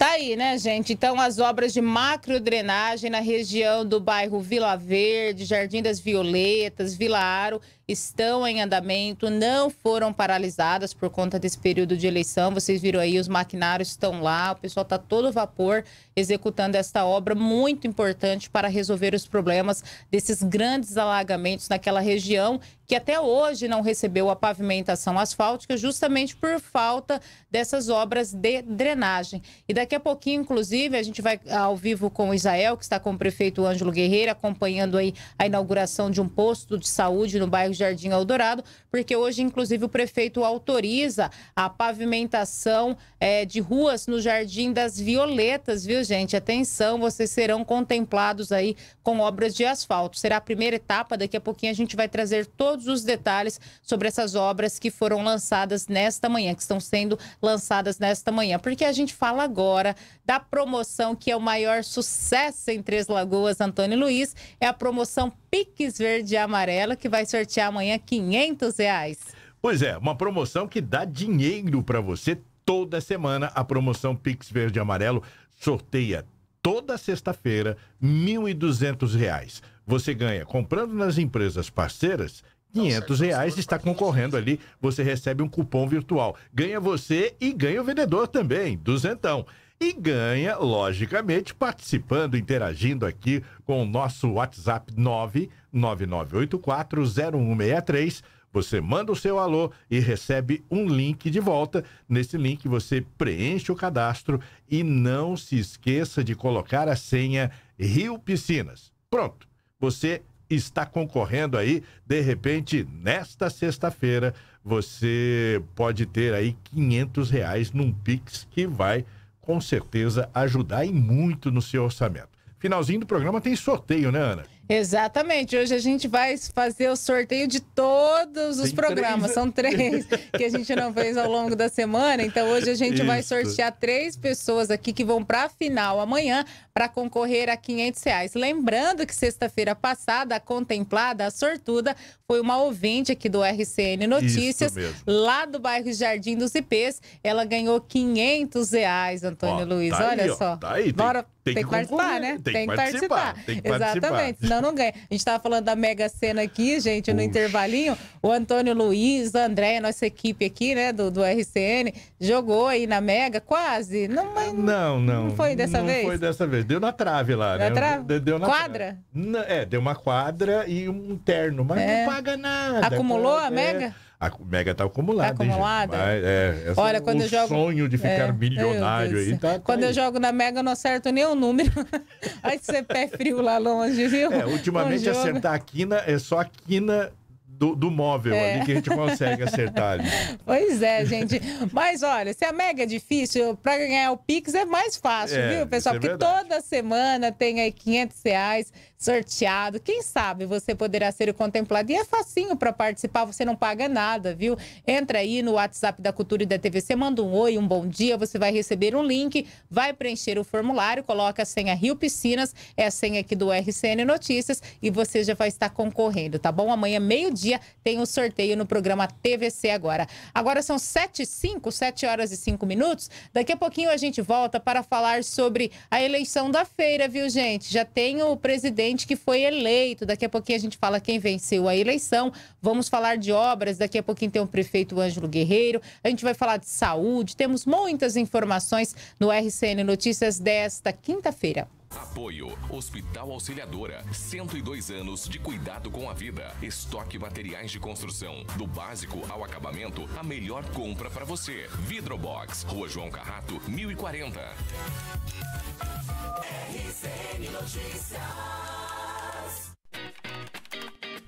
Tá aí, né, gente? Então, as obras de macrodrenagem na região do bairro Vila Verde, Jardim das Violetas, Vila Aro, estão em andamento, não foram paralisadas por conta desse período de eleição. Vocês viram aí, os maquinários estão lá, o pessoal está todo vapor executando esta obra muito importante para resolver os problemas desses grandes alagamentos naquela região que até hoje não recebeu a pavimentação asfáltica justamente por falta dessas obras de drenagem. E daqui a pouquinho, inclusive, a gente vai ao vivo com o Israel, que está com o prefeito Ângelo Guerreiro, acompanhando aí a inauguração de um posto de saúde no bairro Jardim Eldorado, porque hoje, inclusive, o prefeito autoriza a pavimentação é, de ruas no Jardim das Violetas, viu, gente? Atenção, vocês serão contemplados aí com obras de asfalto. Será a primeira etapa, daqui a pouquinho a gente vai trazer todos os detalhes sobre essas obras que foram lançadas nesta manhã, que estão sendo lançadas nesta manhã, porque a gente fala agora da promoção que é o maior sucesso em Três Lagoas, Antônio Luiz, é a promoção Piques Verde e Amarelo, que vai sortear amanhã 500 reais. Pois é, uma promoção que dá dinheiro para você toda semana. A promoção Pix Verde e Amarelo sorteia toda sexta-feira R$ 1.200. Você ganha comprando nas empresas parceiras 500 reais está concorrendo ali, você recebe um cupom virtual. Ganha você e ganha o vendedor também, duzentão. E ganha, logicamente, participando, interagindo aqui com o nosso WhatsApp 999840163. Você manda o seu alô e recebe um link de volta. Nesse link você preenche o cadastro e não se esqueça de colocar a senha Rio Piscinas. Pronto, você está concorrendo aí. De repente, nesta sexta-feira, você pode ter aí 500 reais num Pix que vai, com certeza, ajudar e muito no seu orçamento. Finalzinho do programa tem sorteio, né, Ana? Exatamente. Hoje a gente vai fazer o sorteio de todos os Tem programas. Três. São três que a gente não fez ao longo da semana. Então hoje a gente Isso. vai sortear três pessoas aqui que vão para a final amanhã para concorrer a 500 reais. Lembrando que sexta-feira passada, a contemplada, a sortuda, foi uma ouvinte aqui do RCN Notícias, lá do bairro Jardim dos IPs. Ela ganhou 500 reais, Antônio ó, Luiz. Tá Olha aí, só. Tá aí, Bora, tem, tem, que, participar, né? Tem, que participar. participar. Tem que Exatamente, senão não ganha. A gente estava falando da Mega Sena aqui, gente, no intervalinho. O Antônio Luiz, a André, nossa equipe aqui, né, do, do RCN, jogou aí na Mega, quase. Não, mas não, não. Não foi dessa não vez? Não foi dessa vez. Deu na trave lá, na né? Trave? Deu na quadra? Trave. É, deu uma quadra e um terno, mas é. não paga nada. Acumulou a Mega? É. A Mega tá acumulada. Tá acumulada? Mas, é, Olha, quando o eu jogo. sonho de ficar é, milionário aí. Tá, quando tá eu jogo na Mega, eu não acerto nem o número. Aí você pé frio lá longe, viu? É, ultimamente acertar a quina é só a quina do, do móvel é. ali que a gente consegue acertar ali. Pois é, gente. Mas olha, se a Mega é difícil, para ganhar o Pix é mais fácil, é, viu, pessoal? É Porque toda semana tem aí 500 reais sorteado. Quem sabe você poderá ser contemplado. E é facinho para participar, você não paga nada, viu? Entra aí no WhatsApp da Cultura e da TVC, manda um oi, um bom dia, você vai receber um link, vai preencher o formulário, coloca a senha Rio Piscinas, é a senha aqui do RCN Notícias e você já vai estar concorrendo, tá bom? Amanhã, meio-dia meio-dia, tem o sorteio no programa TVC agora. Agora são 7 e 5, 7 horas e 5 minutos. Daqui a pouquinho a gente volta para falar sobre a eleição da feira, viu, gente? Já tem o presidente que foi eleito. Daqui a pouquinho a gente fala quem venceu a eleição. Vamos falar de obras. Daqui a pouquinho tem o prefeito Ângelo Guerreiro. A gente vai falar de saúde. Temos muitas informações no RCN Notícias desta quinta-feira. Apoio Hospital Auxiliadora, 102 anos de cuidado com a vida. Estoque materiais de construção, do básico ao acabamento, a melhor compra para você. Vidrobox, Rua João Carrato, 1040. RCN Notícias.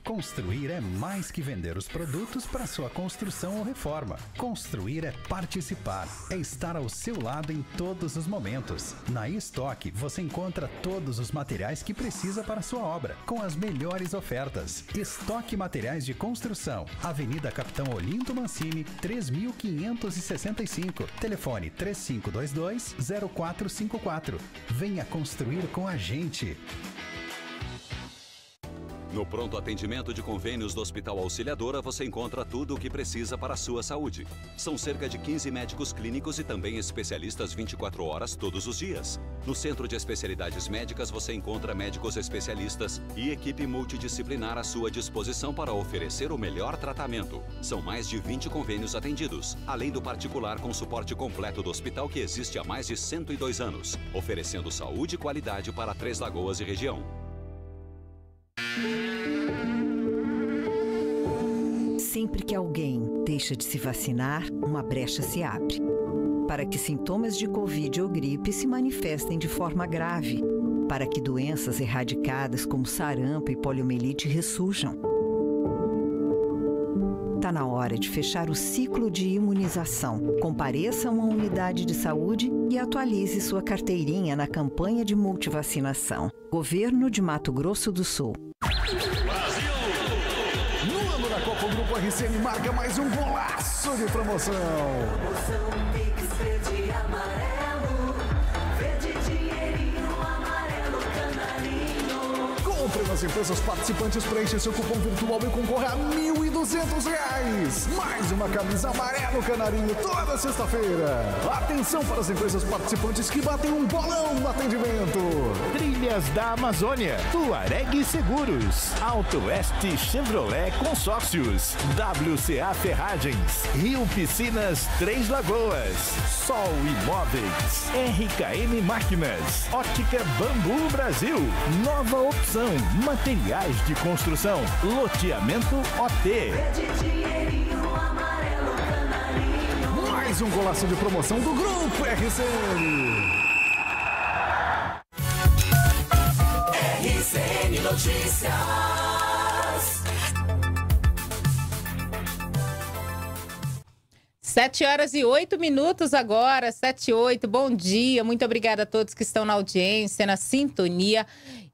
Construir é mais que vender os produtos para sua construção ou reforma. Construir é participar, é estar ao seu lado em todos os momentos. Na estoque você encontra todos os materiais que precisa para sua obra, com as melhores ofertas. Estoque Materiais de Construção, Avenida Capitão Olinto Mancini, 3565. Telefone 3522 0454. Venha construir com a gente. No pronto atendimento de convênios do Hospital Auxiliadora, você encontra tudo o que precisa para a sua saúde. São cerca de 15 médicos clínicos e também especialistas 24 horas todos os dias. No Centro de Especialidades Médicas, você encontra médicos especialistas e equipe multidisciplinar à sua disposição para oferecer o melhor tratamento. São mais de 20 convênios atendidos, além do particular com suporte completo do hospital que existe há mais de 102 anos, oferecendo saúde e qualidade para Três Lagoas e região. Sempre que alguém deixa de se vacinar, uma brecha se abre. Para que sintomas de Covid ou gripe se manifestem de forma grave. Para que doenças erradicadas como sarampo e poliomielite ressurjam. Está na hora de fechar o ciclo de imunização. Compareça a uma unidade de saúde e atualize sua carteirinha na campanha de multivacinação. Governo de Mato Grosso do Sul. No ano da Copa, o Grupo RCN marca mais um golaço de promoção. Verde nas empresas participantes, preencha seu cupom virtual e concorra a 1.200 reais. Mais uma camisa amarelo canarinho toda sexta-feira. Atenção para as empresas participantes que batem um bolão no atendimento. Trilhas da Amazônia, Tuareg Seguros, Auto Oeste Chevrolet Consórcios, WCA Ferragens, Rio Piscinas Três Lagoas, Sol Imóveis, RKM Máquinas, Ótica Bambu Brasil, Nova Opção, Materiais de Construção, Loteamento OT. Verde dinheirinho, amarelo canarinho. Mais um golaço de promoção do Grupo RCN. RCN Notícias. Sete horas e oito minutos agora, sete e oito. Bom dia, muito obrigada a todos que estão na audiência, na sintonia.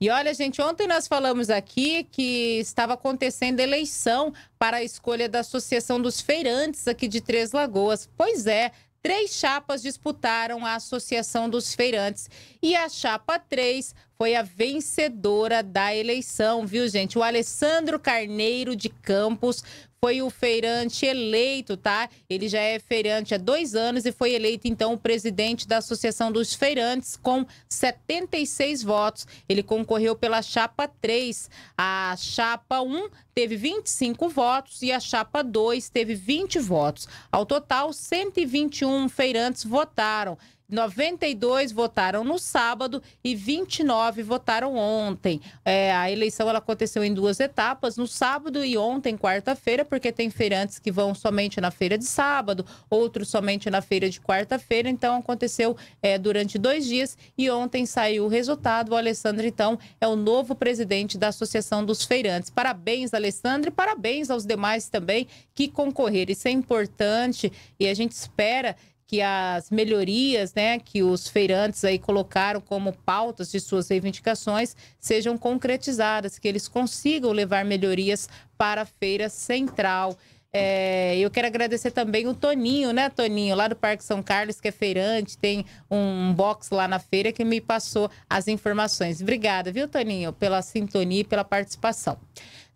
E olha, gente, ontem nós falamos aqui que estava acontecendo eleição para a escolha da Associação dos Feirantes aqui de Três Lagoas. Pois é, três chapas disputaram a Associação dos Feirantes e a chapa 3 foi a vencedora da eleição, viu, gente? O Alessandro Carneiro de Campos foi o feirante eleito, tá? Ele já é feirante há dois anos e foi eleito, então, o presidente da Associação dos Feirantes com 76 votos. Ele concorreu pela chapa 3. A chapa 1 teve 25 votos e a chapa 2 teve 20 votos. Ao total, 121 feirantes votaram. 92 votaram no sábado e 29 votaram ontem. É, a eleição ela aconteceu em duas etapas, no sábado e ontem, quarta-feira, porque tem feirantes que vão somente na feira de sábado, outros somente na feira de quarta-feira. Então, aconteceu é, durante dois dias e ontem saiu o resultado. O Alessandro, então, é o novo presidente da Associação dos Feirantes. Parabéns, Alessandro, e parabéns aos demais também que concorreram. Isso é importante e a gente espera que as melhorias, né, que os feirantes aí colocaram como pautas de suas reivindicações sejam concretizadas, que eles consigam levar melhorias para a feira central. É, eu quero agradecer também o Toninho, né, Toninho, lá do Parque São Carlos, que é feirante, tem um box lá na feira que me passou as informações. Obrigada, viu, Toninho, pela sintonia e pela participação.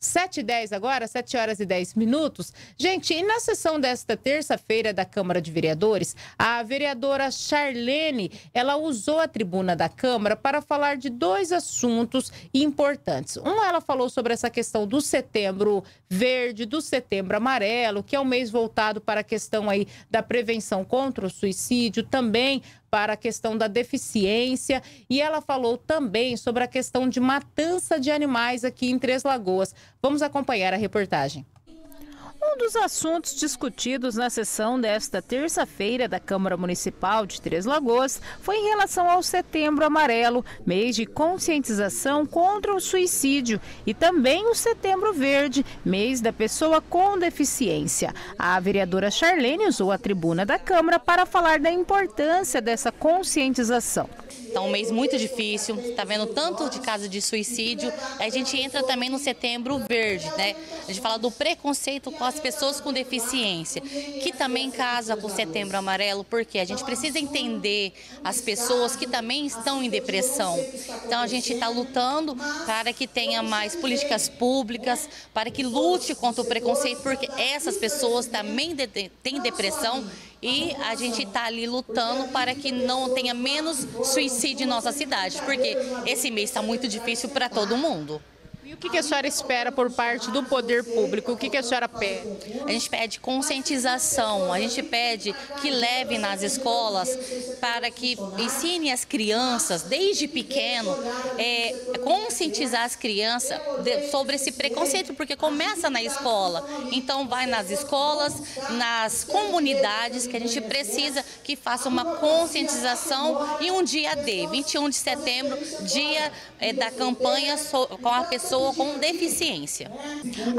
7 e 10 agora, 7 horas e 10 minutos. Gente, e na sessão desta terça-feira da Câmara de Vereadores, a vereadora Charlene, ela usou a tribuna da Câmara para falar de dois assuntos importantes. Um, ela falou sobre essa questão do setembro verde, do setembro amarelo, que é um mês voltado para a questão aí da prevenção contra o suicídio, também para a questão da deficiência e ela falou também sobre a questão de matança de animais aqui em Três Lagoas. Vamos acompanhar a reportagem. Um dos assuntos discutidos na sessão desta terça-feira da Câmara Municipal de Três Lagoas foi em relação ao Setembro Amarelo, mês de conscientização contra o suicídio, e também o Setembro Verde, mês da pessoa com deficiência. A vereadora Charlene usou a tribuna da Câmara para falar da importância dessa conscientização. Tá um mês muito difícil, tá vendo tanto de casos de suicídio. A gente entra também no setembro verde, né? A gente fala do preconceito com as pessoas com deficiência, que também casa com o setembro amarelo, porque a gente precisa entender as pessoas que também estão em depressão. Então a gente está lutando para que tenha mais políticas públicas, para que lute contra o preconceito, porque essas pessoas também têm depressão e a gente está ali lutando para que não tenha menos suicídio em nossa cidade, porque esse mês está muito difícil para todo mundo. O que que a senhora espera por parte do poder público? O que que a senhora pede? A gente pede conscientização, a gente pede que leve nas escolas para que ensine as crianças, desde pequeno, é, conscientizar as crianças de- sobre esse preconceito, porque começa na escola. Então, vai nas escolas, nas comunidades, que a gente precisa que faça uma conscientização e um dia D, 21 de setembro, dia é, da campanha so- com a pessoa com deficiência.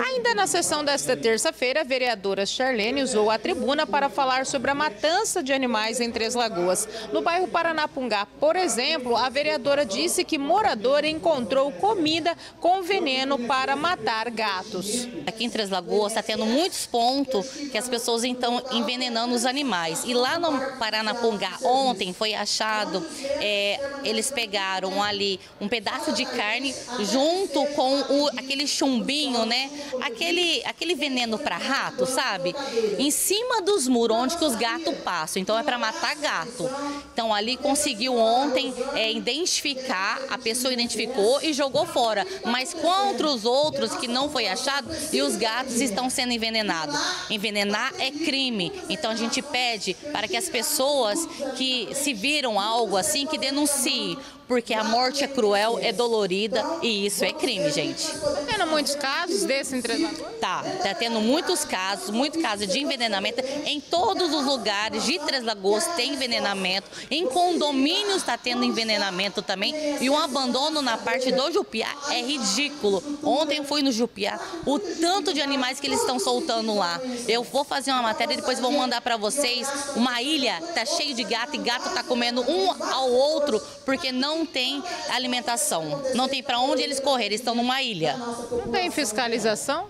Ainda na sessão desta terça-feira, a vereadora Charlene usou a tribuna para falar sobre a matança de animais em Três Lagoas. No bairro Paranapungá, por exemplo, a vereadora disse que morador encontrou comida com veneno para matar gatos. Aqui em Três Lagoas está tendo muitos pontos que as pessoas estão envenenando os animais. E lá no Paranapungá, ontem foi achado, é, eles pegaram ali um pedaço de carne junto com o- aquele chumbinho, né? Aquele, aquele veneno para rato, sabe? Em cima dos muros onde que os gatos passam. Então é para matar gato. Então ali conseguiu ontem é, identificar, a pessoa identificou e jogou fora. Mas contra os outros que não foi achado e os gatos estão sendo envenenados. Envenenar é crime. Então a gente pede para que as pessoas que se viram algo assim que denunciem, porque a morte é cruel, é dolorida e isso é crime, gente. Tá tendo muitos casos desse Lagoas? Tá, tá tendo muitos casos, muito caso de envenenamento. Em todos os lugares de Três Lagoas tem envenenamento. Em condomínios está tendo envenenamento também. E um abandono na parte do Jupiá é ridículo. Ontem eu fui no Jupiá, o tanto de animais que eles estão soltando lá. Eu vou fazer uma matéria e depois vou mandar para vocês. Uma ilha tá cheio de gato e gato tá comendo um ao outro porque não tem alimentação. Não tem para onde eles correrem, estão numa ilha. Não tem fiscalização?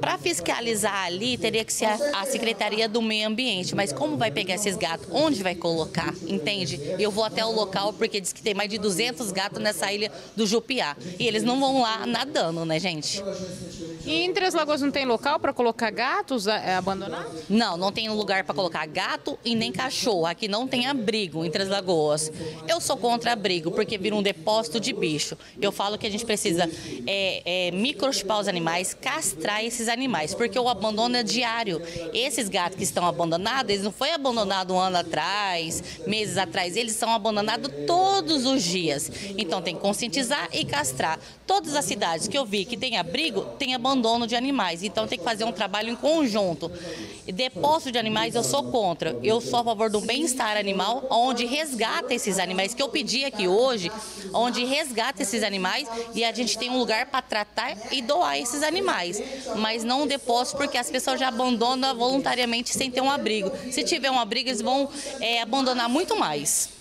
Para fiscalizar ali, teria que ser a, a Secretaria do Meio Ambiente. Mas como vai pegar esses gatos? Onde vai colocar? Entende? Eu vou até o local porque diz que tem mais de 200 gatos nessa ilha do Jupiá. E eles não vão lá nadando, né, gente? E em Três Lagoas não tem local para colocar gatos é, abandonados? Não, não tem lugar para colocar gato e nem cachorro. Aqui não tem abrigo em Três Lagoas. Eu sou contra abrigo porque vira um depósito de bicho. Eu falo que a gente precisa é, é, microchipar os animais, castrar esses animais, porque o abandono é diário. Esses gatos que estão abandonados, eles não foi abandonado um ano atrás, meses atrás, eles são abandonados todos os dias. Então tem que conscientizar e castrar. Todas as cidades que eu vi que tem abrigo, tem abandono de animais. Então tem que fazer um trabalho em conjunto. Depósito de animais eu sou contra. Eu sou a favor do bem-estar animal, onde resgata esses animais, que eu pedi aqui hoje, onde resgata esses animais e a gente tem um lugar para tratar e doar esses animais. Mas não depósito, porque as pessoas já abandonam voluntariamente sem ter um abrigo. Se tiver um abrigo, eles vão é, abandonar muito mais.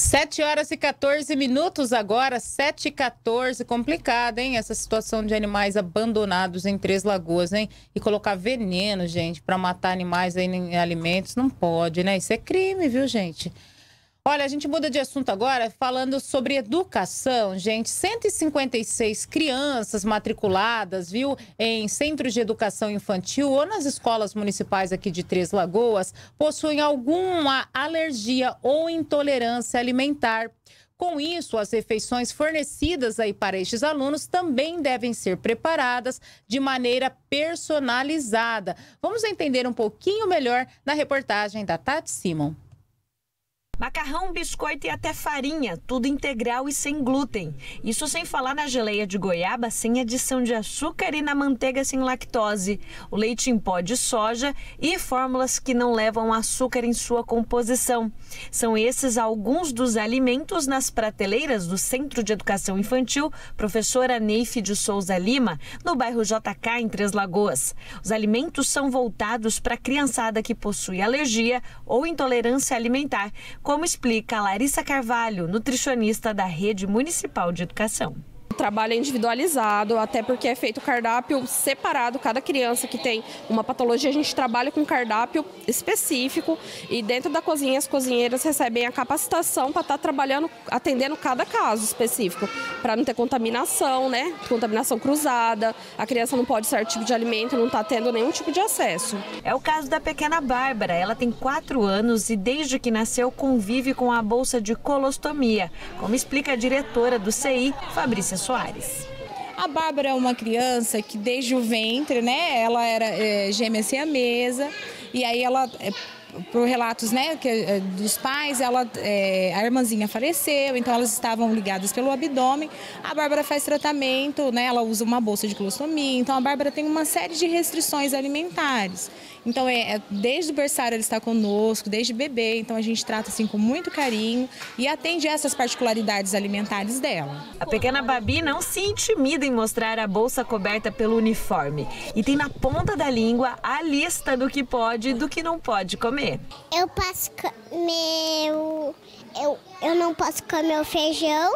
7 horas e 14 minutos agora, 7 e 14. Complicada, hein? Essa situação de animais abandonados em Três Lagoas, hein? E colocar veneno, gente, para matar animais aí em alimentos, não pode, né? Isso é crime, viu, gente? Olha, a gente muda de assunto agora falando sobre educação, gente. 156 crianças matriculadas, viu, em centros de educação infantil ou nas escolas municipais aqui de Três Lagoas possuem alguma alergia ou intolerância alimentar. Com isso, as refeições fornecidas aí para estes alunos também devem ser preparadas de maneira personalizada. Vamos entender um pouquinho melhor na reportagem da Tati Simon. Macarrão, biscoito e até farinha, tudo integral e sem glúten. Isso sem falar na geleia de goiaba sem adição de açúcar e na manteiga sem lactose, o leite em pó de soja e fórmulas que não levam açúcar em sua composição. São esses alguns dos alimentos nas prateleiras do Centro de Educação Infantil Professora Neife de Souza Lima, no bairro JK, em Três Lagoas. Os alimentos são voltados para a criançada que possui alergia ou intolerância alimentar, como explica Larissa Carvalho, nutricionista da Rede Municipal de Educação. O trabalho é individualizado, até porque é feito cardápio separado. Cada criança que tem uma patologia, a gente trabalha com cardápio específico. E dentro da cozinha, as cozinheiras recebem a capacitação para estar trabalhando, atendendo cada caso específico, para não ter contaminação, né? Contaminação cruzada. A criança não pode certo tipo de alimento, não está tendo nenhum tipo de acesso. É o caso da pequena Bárbara. Ela tem 4 anos e desde que nasceu convive com a bolsa de colostomia, como explica a diretora do CI, Fabrícia Soares. A Bárbara é uma criança que desde o ventre, né, ela era é, gêmea siamesa e aí ela é, por relatos né, que, é, dos pais, ela, é, a irmãzinha faleceu, então elas estavam ligadas pelo abdômen. A Bárbara faz tratamento, né, ela usa uma bolsa de colostomia, então a Bárbara tem uma série de restrições alimentares. Então, é, é, desde o berçário ela está conosco, desde bebê, então a gente trata assim com muito carinho e atende essas particularidades alimentares dela. A pequena Babi não se intimida em mostrar a bolsa coberta pelo uniforme e tem na ponta da língua a lista do que pode e do que não pode comer. Eu posso comer. o- Eu, eu não posso comer o feijão,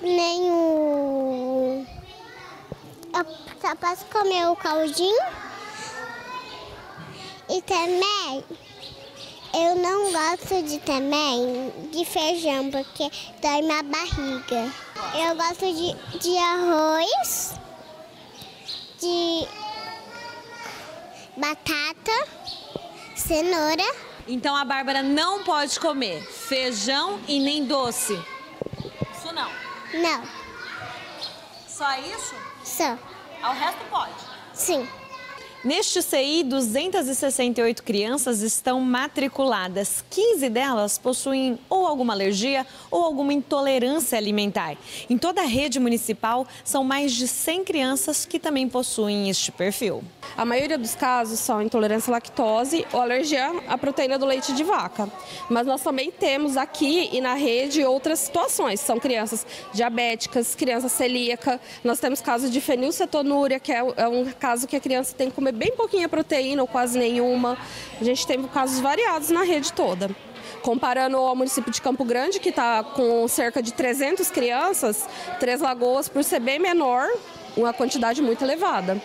nem o. Eu só posso comer o caldinho. E também. Eu não gosto de também de feijão, porque dói minha barriga. Eu gosto de, de arroz, de batata, cenoura. Então a Bárbara não pode comer feijão e nem doce. Isso não. Não, Só isso? só. Ao resto pode. Sim. Neste CI, 268 crianças estão matriculadas. 15 delas possuem ou alguma alergia ou alguma intolerância alimentar. Em toda a rede municipal, são mais de 100 crianças que também possuem este perfil. A maioria dos casos são intolerância à lactose ou alergia à proteína do leite de vaca. Mas nós também temos aqui e na rede outras situações. São crianças diabéticas, criança celíaca. Nós temos casos de fenilcetonúria, que é é um caso que a criança tem que comer bem pouquinha proteína ou quase nenhuma. A gente tem casos variados na rede toda. Comparando ao município de Campo Grande, que está com cerca de 300 crianças, Três Lagoas, por ser bem menor, uma quantidade muito elevada.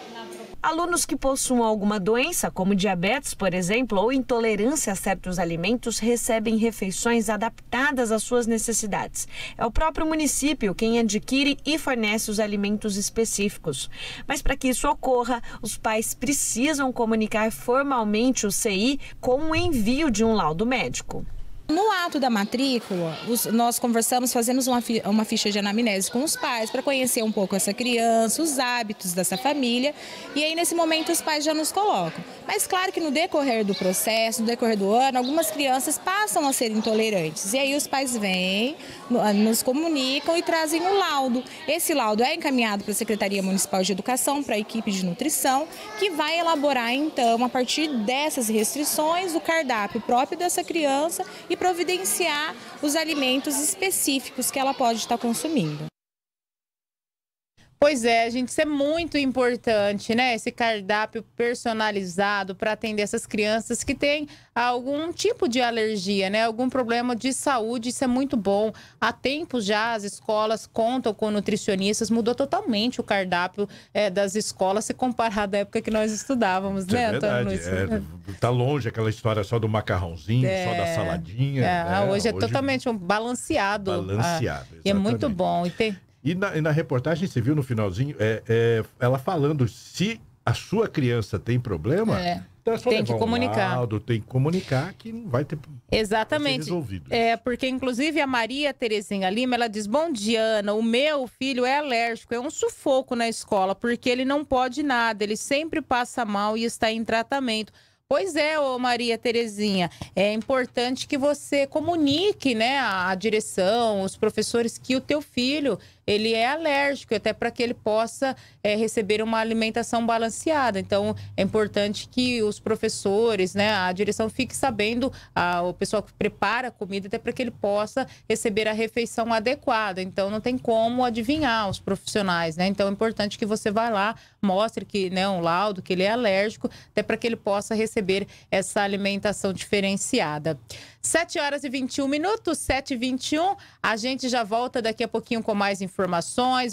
Alunos que possuam alguma doença, como diabetes, por exemplo, ou intolerância a certos alimentos, recebem refeições adaptadas às suas necessidades. É o próprio município quem adquire e fornece os alimentos específicos. Mas para que isso ocorra, os pais precisam comunicar formalmente o CI com o envio de um laudo médico. No ato da matrícula, os- nós conversamos, fazemos uma, fi- uma ficha de anamnese com os pais para conhecer um pouco essa criança, os hábitos dessa família. E aí, nesse momento, os pais já nos colocam. Mas, claro que no decorrer do processo, no decorrer do ano, algumas crianças passam a ser intolerantes. E aí, os pais vêm, ah, nos comunicam e trazem o laudo. Esse laudo é encaminhado para a Secretaria Municipal de Educação, para a equipe de nutrição, que vai elaborar, então, a partir dessas restrições, o cardápio próprio dessa criança e providenciar os alimentos específicos que ela pode estar consumindo. Pois é, gente, isso é muito importante, né? Esse cardápio personalizado para atender essas crianças que têm algum tipo de alergia, né? Algum problema de saúde, isso é muito bom. Há tempos já as escolas contam com nutricionistas, mudou totalmente o cardápio eh, das escolas se comparado à época que nós estudávamos, Isso né, é Antônio verdade. Luiz? É, tá longe aquela história só do macarrãozinho, só da É. saladinha. É, né? hoje é totalmente um balanceado. Balanceado, Ah, e é muito bom. E tem... E na, e na reportagem, você viu no finalzinho, é, é, ela falando se a sua criança tem problema, É, então é tem que um comunicar. laudo, tem que comunicar que não vai ter Exatamente. resolvido. É, porque inclusive a Maria Terezinha Lima, ela diz: "Bom dia, Ana, o meu filho é alérgico, é um sufoco na escola, porque ele não pode nada, ele sempre passa mal e está em tratamento." Pois é, ô Maria Terezinha, é importante que você comunique, né, a direção, os professores que o teu filho, ele é alérgico, até para que ele possa é, receber uma alimentação balanceada. Então, é importante que os professores, né, a direção fique sabendo, a, o pessoal que prepara a comida, até para que ele possa receber a refeição adequada. Então, não tem como adivinhar os profissionais, né? Então, é importante que você vá lá, mostre que, né, um laudo, que ele é alérgico, até para que ele possa receber essa alimentação diferenciada. 7 horas e 21 minutos, 7 e 21. A gente já volta daqui a pouquinho com mais informações.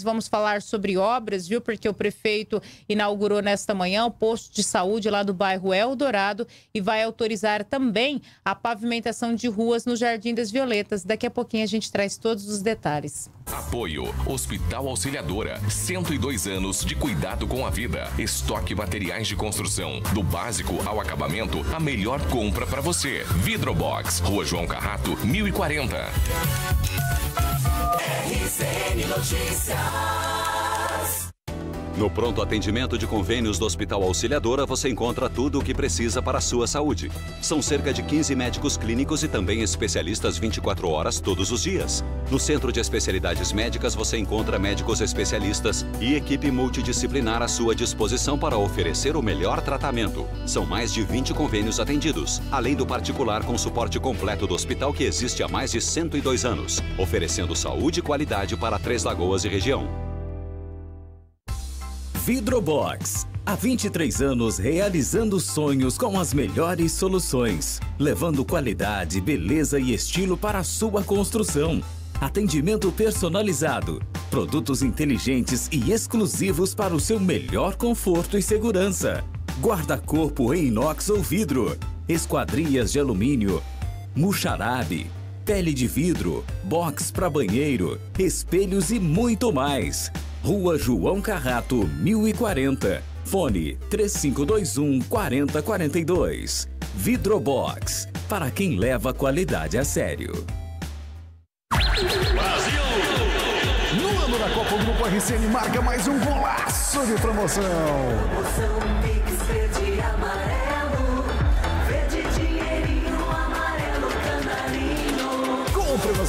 Vamos falar sobre obras, viu? Porque o prefeito inaugurou nesta manhã o posto de saúde lá do bairro Eldorado e vai autorizar também a pavimentação de ruas no Jardim das Violetas. Daqui a pouquinho a gente traz todos os detalhes. Apoio Hospital Auxiliadora. 102 anos de cuidado com a vida. Estoque materiais de construção. Do básico ao acabamento, a melhor compra para você. Vidrobox. Rua João Carrato, 1040. RCN Notícias. No pronto atendimento de convênios do Hospital Auxiliadora, você encontra tudo o que precisa para a sua saúde. São cerca de 15 médicos clínicos e também especialistas 24 horas todos os dias. No Centro de Especialidades Médicas, você encontra médicos especialistas e equipe multidisciplinar à sua disposição para oferecer o melhor tratamento. São mais de 20 convênios atendidos, além do particular com suporte completo do hospital que existe há mais de 102 anos, oferecendo saúde e qualidade para Três Lagoas e região. Vidrobox. Há 23 anos realizando sonhos com as melhores soluções, levando qualidade, beleza e estilo para a sua construção. Atendimento personalizado, produtos inteligentes e exclusivos para o seu melhor conforto e segurança. Guarda-corpo em inox ou vidro, esquadrias de alumínio, muxarabe, pele de vidro, box para banheiro, espelhos e muito mais. Rua João Carrato, 1040. Fone 3521 4042. Vidrobox, para quem leva a qualidade a sério. No ano da Copa, o Grupo RCN marca mais um golaço de promoção. Promoção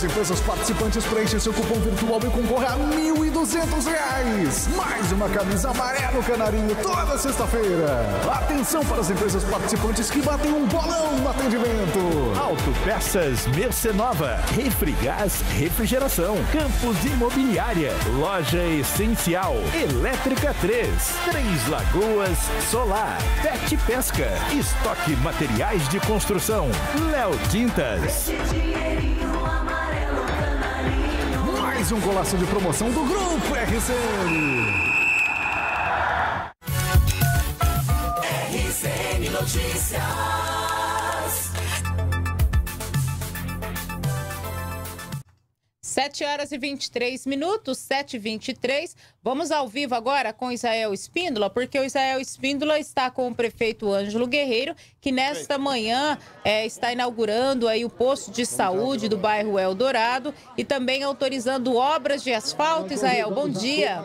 Nas empresas participantes, preencha seu cupom virtual e concorra a 1.200 reais. Mais uma camisa amarelo canarinho toda sexta-feira. Atenção para as empresas participantes que batem um bolão no atendimento. Autopeças Mercenova, Refrigás Refrigeração, Campos Imobiliária, Loja Essencial, Elétrica 3, Três Lagoas Solar, Pet Pesca, Estoque Materiais de Construção, Léo Tintas. Um golaço de promoção do Grupo. RCN 7 horas e 23 minutos, 7 e 23 Vamos ao vivo agora com Israel Espíndola, porque o Israel Espíndola está com o prefeito Ângelo Guerreiro, que nesta manhã é, está inaugurando aí o posto de saúde do bairro Eldorado e também autorizando obras de asfalto. Israel, bom dia.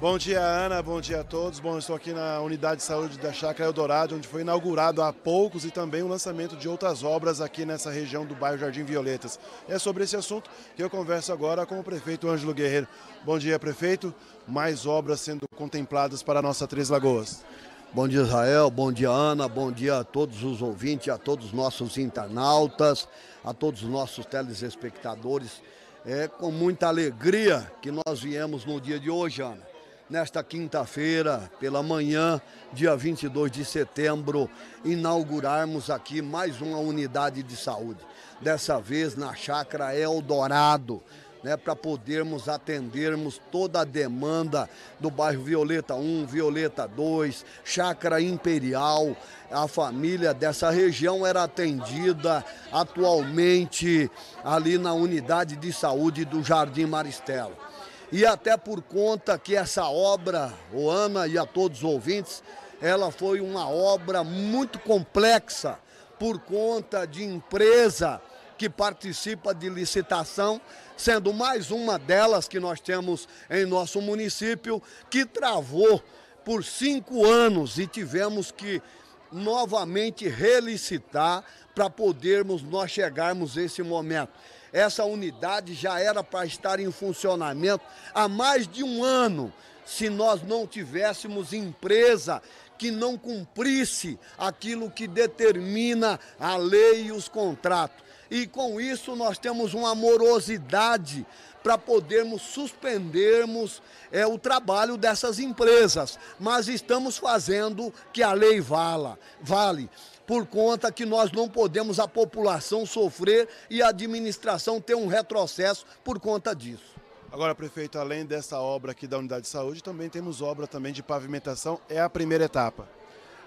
Bom dia, Ana. Bom dia a todos. Bom, estou aqui na unidade de saúde da Chácara Eldorado, onde foi inaugurado há poucos e também o lançamento de outras obras aqui nessa região do bairro Jardim Violetas. É sobre esse assunto que eu converso agora com o prefeito Ângelo Guerreiro. Bom dia, prefeito. Mais obras sendo contempladas para a nossa Três Lagoas. Bom dia, Israel. Bom dia, Ana. Bom dia a todos os ouvintes, a todos os nossos internautas, a todos os nossos telespectadores. É com muita alegria que nós viemos no dia de hoje, Ana. Nesta quinta-feira, pela manhã, dia 22 de setembro, inaugurarmos aqui mais uma unidade de saúde. Dessa vez na Chácara Eldorado, né, para podermos atendermos toda a demanda do bairro Violeta 1, Violeta 2, Chácara Imperial. A família dessa região era atendida atualmente ali na unidade de saúde do Jardim Maristela. E até por conta que essa obra, o Ana e a todos os ouvintes, ela foi uma obra muito complexa por conta de empresa que participa de licitação, sendo mais uma delas que nós temos em nosso município, que travou por cinco anos e tivemos que novamente relicitar para podermos nós chegarmos a esse momento. Essa unidade já era para estar em funcionamento há mais de um ano, se nós não tivéssemos empresa que não cumprisse aquilo que determina a lei e os contratos. E com isso nós temos uma morosidade para podermos suspendermos é, o trabalho dessas empresas. Mas estamos fazendo que a lei vala, vale por conta que nós não podemos a população sofrer e a administração ter um retrocesso por conta disso. Agora, prefeito, além dessa obra aqui da unidade de saúde, também temos obra também de pavimentação, é a primeira etapa.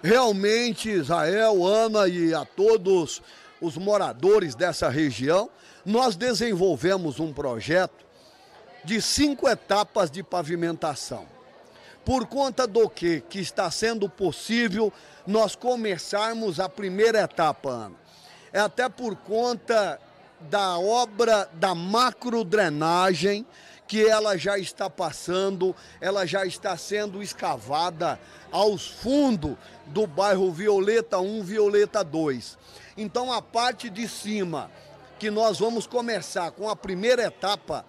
Realmente, Israel, Ana e a todos os moradores dessa região, nós desenvolvemos um projeto de cinco etapas de pavimentação. Por conta do que que está sendo possível nós começarmos a primeira etapa, Ana. É até por conta da obra da macrodrenagem que ela já está passando, ela já está sendo escavada aos fundos do bairro Violeta 1, Violeta 2. Então a parte de cima, que nós vamos começar com a primeira etapa,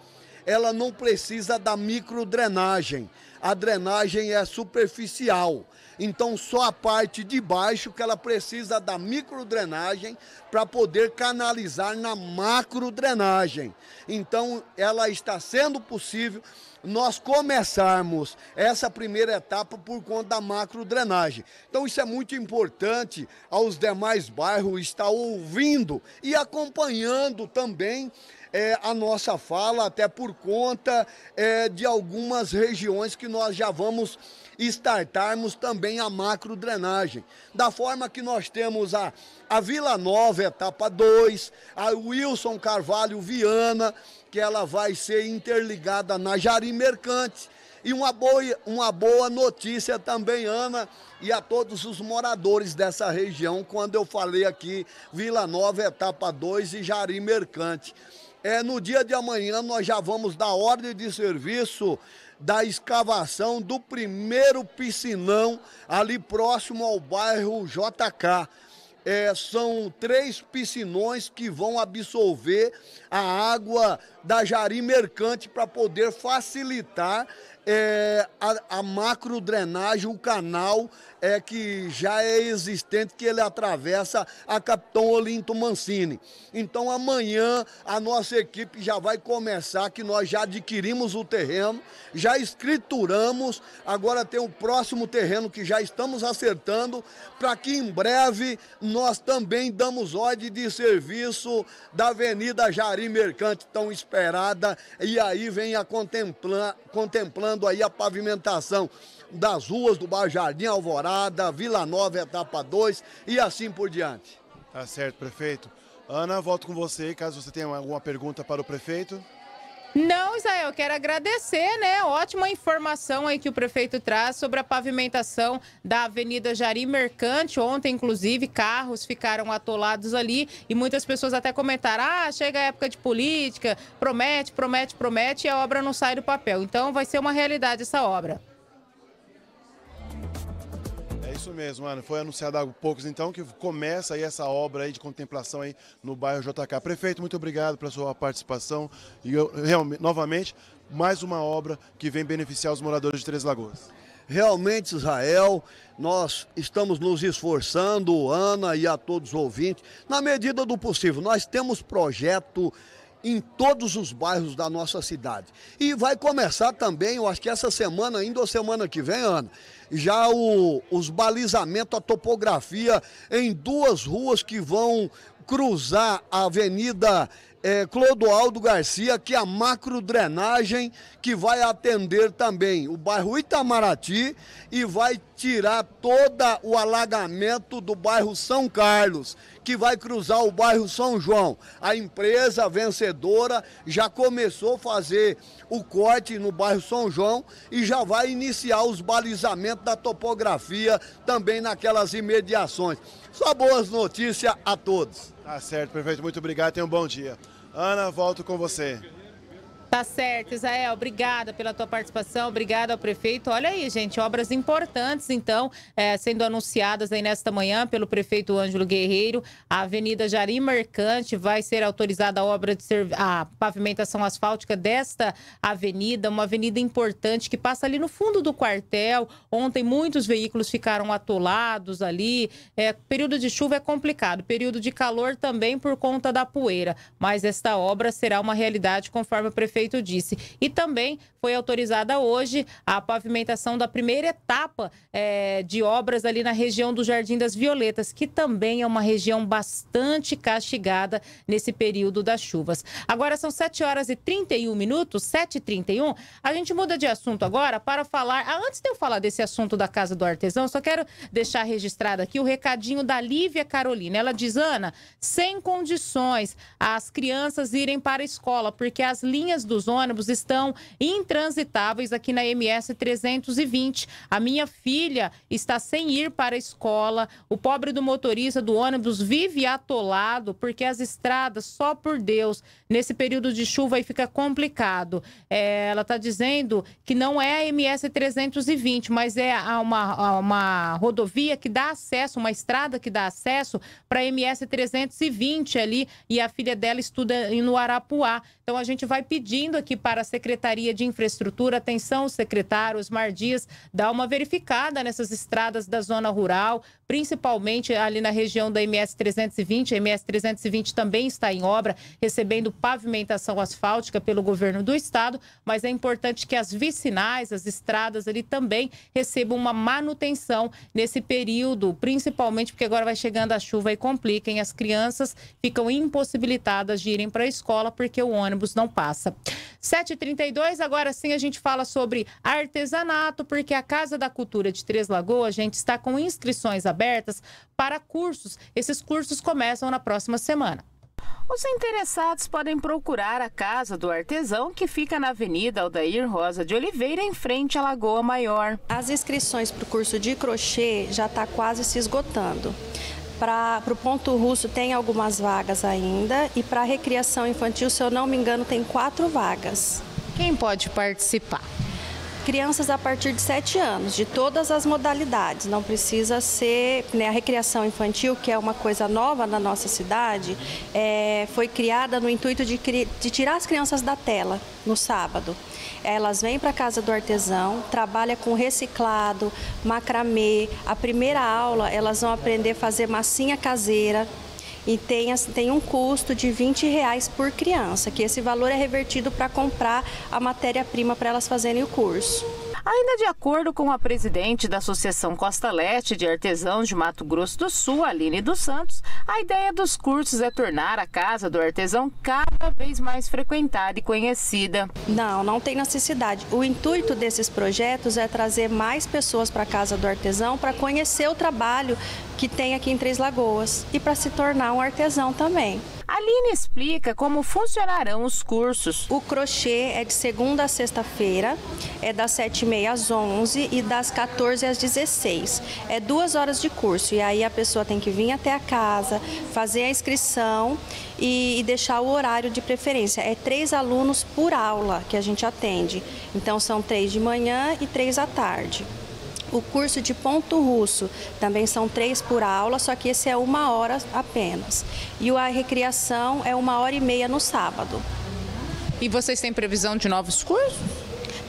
ela não precisa da microdrenagem. A drenagem é superficial. Então só a parte de baixo que ela precisa da microdrenagem para poder canalizar na macrodrenagem. Então ela está sendo possível nós começarmos essa primeira etapa por conta da macrodrenagem. Então isso é muito importante aos demais bairros estar ouvindo e acompanhando também é, a nossa fala, até por conta é, de algumas regiões que nós já vamos startarmos também a macro drenagem. Da forma que nós temos a, a Vila Nova, etapa 2, a Wilson Carvalho Viana, que ela vai ser interligada na Jari Mercante. E uma boa, uma boa notícia também, Ana, e a todos os moradores dessa região, quando eu falei aqui Vila Nova, etapa 2 e Jari Mercante. É, no dia de amanhã nós já vamos dar ordem de serviço da escavação do primeiro piscinão ali próximo ao bairro JK. É, são três piscinões que vão absorver a água da Jari Mercante para poder facilitar é, a, a macro drenagem, o canal é que já é existente, que ele atravessa a Capitão Olinto Mancini. Então amanhã a nossa equipe já vai começar, que nós já adquirimos o terreno, já escrituramos, agora tem o próximo terreno que já estamos acertando, para que em breve nós também damos ordem de serviço da Avenida Jari Mercante, tão esperada, e aí vem a contemplar, contemplando aí a pavimentação das ruas do bairro Jardim Alvorada, Vila Nova, etapa 2 e assim por diante. Tá certo, prefeito. Ana, volto com você, caso você tenha alguma pergunta para o prefeito. Não, Israel, quero agradecer, né? Ótima informação aí que o prefeito traz sobre a pavimentação da Avenida Jari Mercante. Ontem, inclusive, carros ficaram atolados ali e muitas pessoas até comentaram: ah, chega a época de política, promete, promete, promete e a obra não sai do papel. Então, vai ser uma realidade essa obra. Isso mesmo, Ana. Foi anunciado há poucos então que começa aí essa obra aí de contemplação aí no bairro JK. Prefeito, muito obrigado pela sua participação e eu, realmente, novamente, mais uma obra que vem beneficiar os moradores de Três Lagoas. Realmente, Israel, nós estamos nos esforçando, Ana e a todos os ouvintes, na medida do possível. Nós temos projeto em todos os bairros da nossa cidade. E vai começar também, eu acho que essa semana ainda ou semana que vem, Ana, já o, os balizamentos, a topografia em duas ruas que vão cruzar a Avenida é, Clodoaldo Garcia, que é a macro drenagem que vai atender também o bairro Itamaraty e vai tirar todo o alagamento do bairro São Carlos, que vai cruzar o bairro São João. A empresa vencedora já começou a fazer o corte no bairro São João e já vai iniciar os balizamentos da topografia também naquelas imediações. Só boas notícias a todos. Tá certo, prefeito. Muito obrigado. Tenha um bom dia. Ana, volto com você. Tá certo, Israel. Obrigada pela tua participação. Obrigada ao prefeito. Olha aí, gente, obras importantes, então, é, sendo anunciadas aí nesta manhã pelo prefeito Ângelo Guerreiro. A Avenida Jari Mercante vai ser autorizada a obra de serv... a pavimentação asfáltica desta avenida, uma avenida importante que passa ali no fundo do quartel. Ontem muitos veículos ficaram atolados ali. É, período de chuva é complicado, período de calor também por conta da poeira. Mas esta obra será uma realidade conforme o prefeito disse. E também foi autorizada hoje a pavimentação da primeira etapa é, de obras ali na região do Jardim das Violetas, que também é uma região bastante castigada nesse período das chuvas. Agora são 7 horas e 31 minutos, 7h31. A gente muda de assunto agora para falar. Ah, antes de eu falar desse assunto da Casa do Artesão, só quero deixar registrado aqui o recadinho da Lívia Carolina. Ela diz, Ana, sem condições as crianças irem para a escola, porque as linhas dos ônibus estão intransitáveis aqui na MS 320. A minha filha está sem ir para a escola. O pobre do motorista do ônibus vive atolado porque as estradas, só por Deus, nesse período de chuva aí fica complicado. É, ela está dizendo que não é a MS 320, mas é uma, uma rodovia que dá acesso, uma estrada que dá acesso para a MS 320 ali e a filha dela estuda no Arapuá. Então a gente vai pedindo aqui para a Secretaria de Infraestrutura, atenção, secretário Osmar Dias, dar uma verificada nessas estradas da zona rural, principalmente ali na região da MS 320. A MS 320 também está em obra, recebendo pavimentação asfáltica pelo governo do estado, mas é importante que as vicinais, as estradas ali também recebam uma manutenção nesse período, principalmente porque agora vai chegando a chuva e complica, e as crianças ficam impossibilitadas de irem para a escola porque o ônibus não passa. 7h32, agora sim a gente fala sobre artesanato, porque a Casa da Cultura de Três Lagoas, gente, está com inscrições abertas para cursos. Esses cursos começam na próxima semana. Os interessados podem procurar a Casa do Artesão, que fica na Avenida Aldair Rosa de Oliveira, em frente à Lagoa Maior. As inscrições para o curso de crochê já está quase se esgotando. Para o ponto russo tem algumas vagas ainda e para recriação infantil, se eu não me engano, tem quatro vagas. Quem pode participar? Crianças a partir de 7 anos, de todas as modalidades. Não precisa ser né, a recriação infantil, que é uma coisa nova na nossa cidade, é, foi criada no intuito de, de tirar as crianças da tela no sábado. Elas vêm para a casa do artesão, trabalha com reciclado, macramê. A primeira aula elas vão aprender a fazer massinha caseira, e tem, tem um custo de 20 reais por criança, que esse valor é revertido para comprar a matéria-prima para elas fazerem o curso. Ainda de acordo com a presidente da Associação Costa Leste de Artesãos de Mato Grosso do Sul, Aline dos Santos, a ideia dos cursos é tornar a Casa do Artesão cada vez mais frequentada e conhecida. Não, não tem necessidade. O intuito desses projetos é trazer mais pessoas para a Casa do Artesão para conhecer o trabalho que tem aqui em Três Lagoas e para se tornar um artesão também. Aline explica como funcionarão os cursos. O crochê é de segunda a sexta-feira, é das 7h30 às 11 e das 14 às 16. É duas horas de curso e aí a pessoa tem que vir até a casa, fazer a inscrição e, e deixar o horário de preferência. É três alunos por aula que a gente atende. Então são três de manhã e três à tarde. O curso de ponto russo também são três por aula, só que esse é uma hora apenas. E o a recriação é uma hora e meia no sábado. E vocês têm previsão de novos cursos?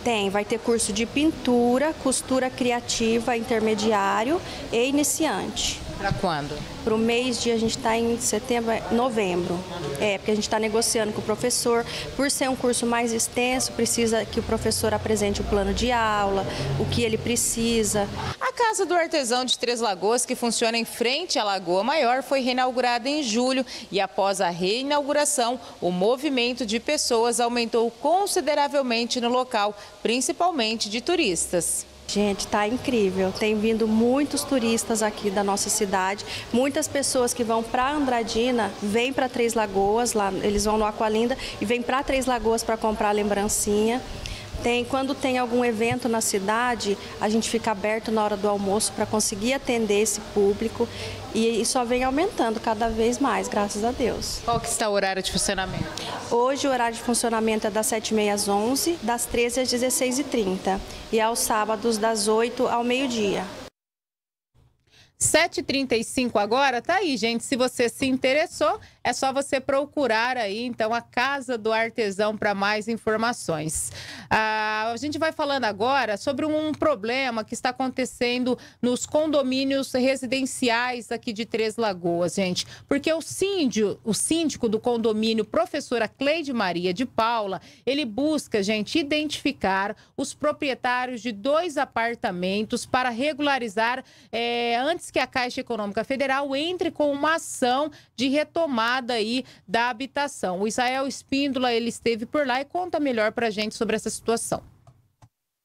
Tem, vai ter curso de pintura, costura criativa, intermediário e iniciante. Para quando? Para o mês de a gente está em setembro, novembro. É, porque a gente está negociando com o professor. Por ser um curso mais extenso, precisa que o professor apresente o plano de aula, o que ele precisa. A Casa do Artesão de Três Lagoas, que funciona em frente à Lagoa Maior, foi reinaugurada em julho e após a reinauguração, o movimento de pessoas aumentou consideravelmente no local, principalmente de turistas. Gente, tá incrível. Tem vindo muitos turistas aqui da nossa cidade. Muitas pessoas que vão para Andradina vêm para Três Lagoas, lá eles vão no Aqualinda e vêm para Três Lagoas para comprar lembrancinha. Tem, quando tem algum evento na cidade, a gente fica aberto na hora do almoço para conseguir atender esse público e, só vem aumentando cada vez mais, graças a Deus. Qual que está o horário de funcionamento? Hoje o horário de funcionamento é das 7h30 às 11 das 13 às 16h30 e aos sábados das 8 ao meio-dia. 7h35 agora, tá aí, gente. Se você se interessou, é só você procurar aí, então, a Casa do Artesão para mais informações. Ah, a gente vai falando agora sobre um problema que está acontecendo nos condomínios residenciais aqui de Três Lagoas, gente. Porque o síndio, o síndico do condomínio, professora Cleide Maria de Paula, ele busca, gente, identificar os proprietários de dois apartamentos para regularizar é, antes que a Caixa Econômica Federal entre com uma ação de retomada aí da habitação. O Israel Espíndola, ele esteve por lá e conta melhor para a gente sobre essa situação.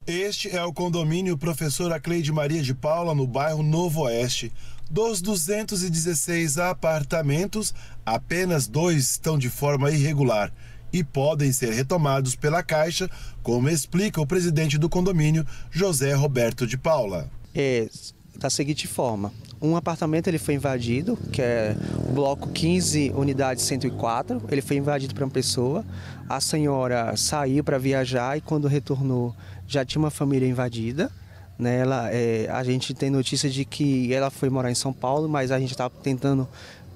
Este é o condomínio Professora Cleide Maria de Paula, no bairro Novo Oeste. Dos 216 apartamentos, apenas dois estão de forma irregular e podem ser retomados pela Caixa, como explica o presidente do condomínio, José Roberto de Paula. É da seguinte forma: um apartamento ele foi invadido, que é o bloco 15, unidade 104. Ele foi invadido por uma pessoa. A senhora saiu para viajar e quando retornou já tinha uma família invadida. Né? Ela, é, a gente tem notícia de que ela foi morar em São Paulo, mas a gente está tentando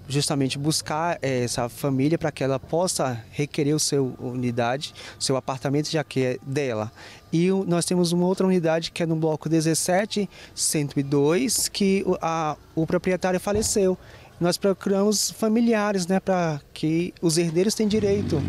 justamente buscar é, essa família para que ela possa requerer o seu unidade, seu apartamento já que é dela. E nós temos uma outra unidade que é no bloco 17, 102, que o, a, o proprietário faleceu. Nós procuramos familiares, né, para que os herdeiros têm direito.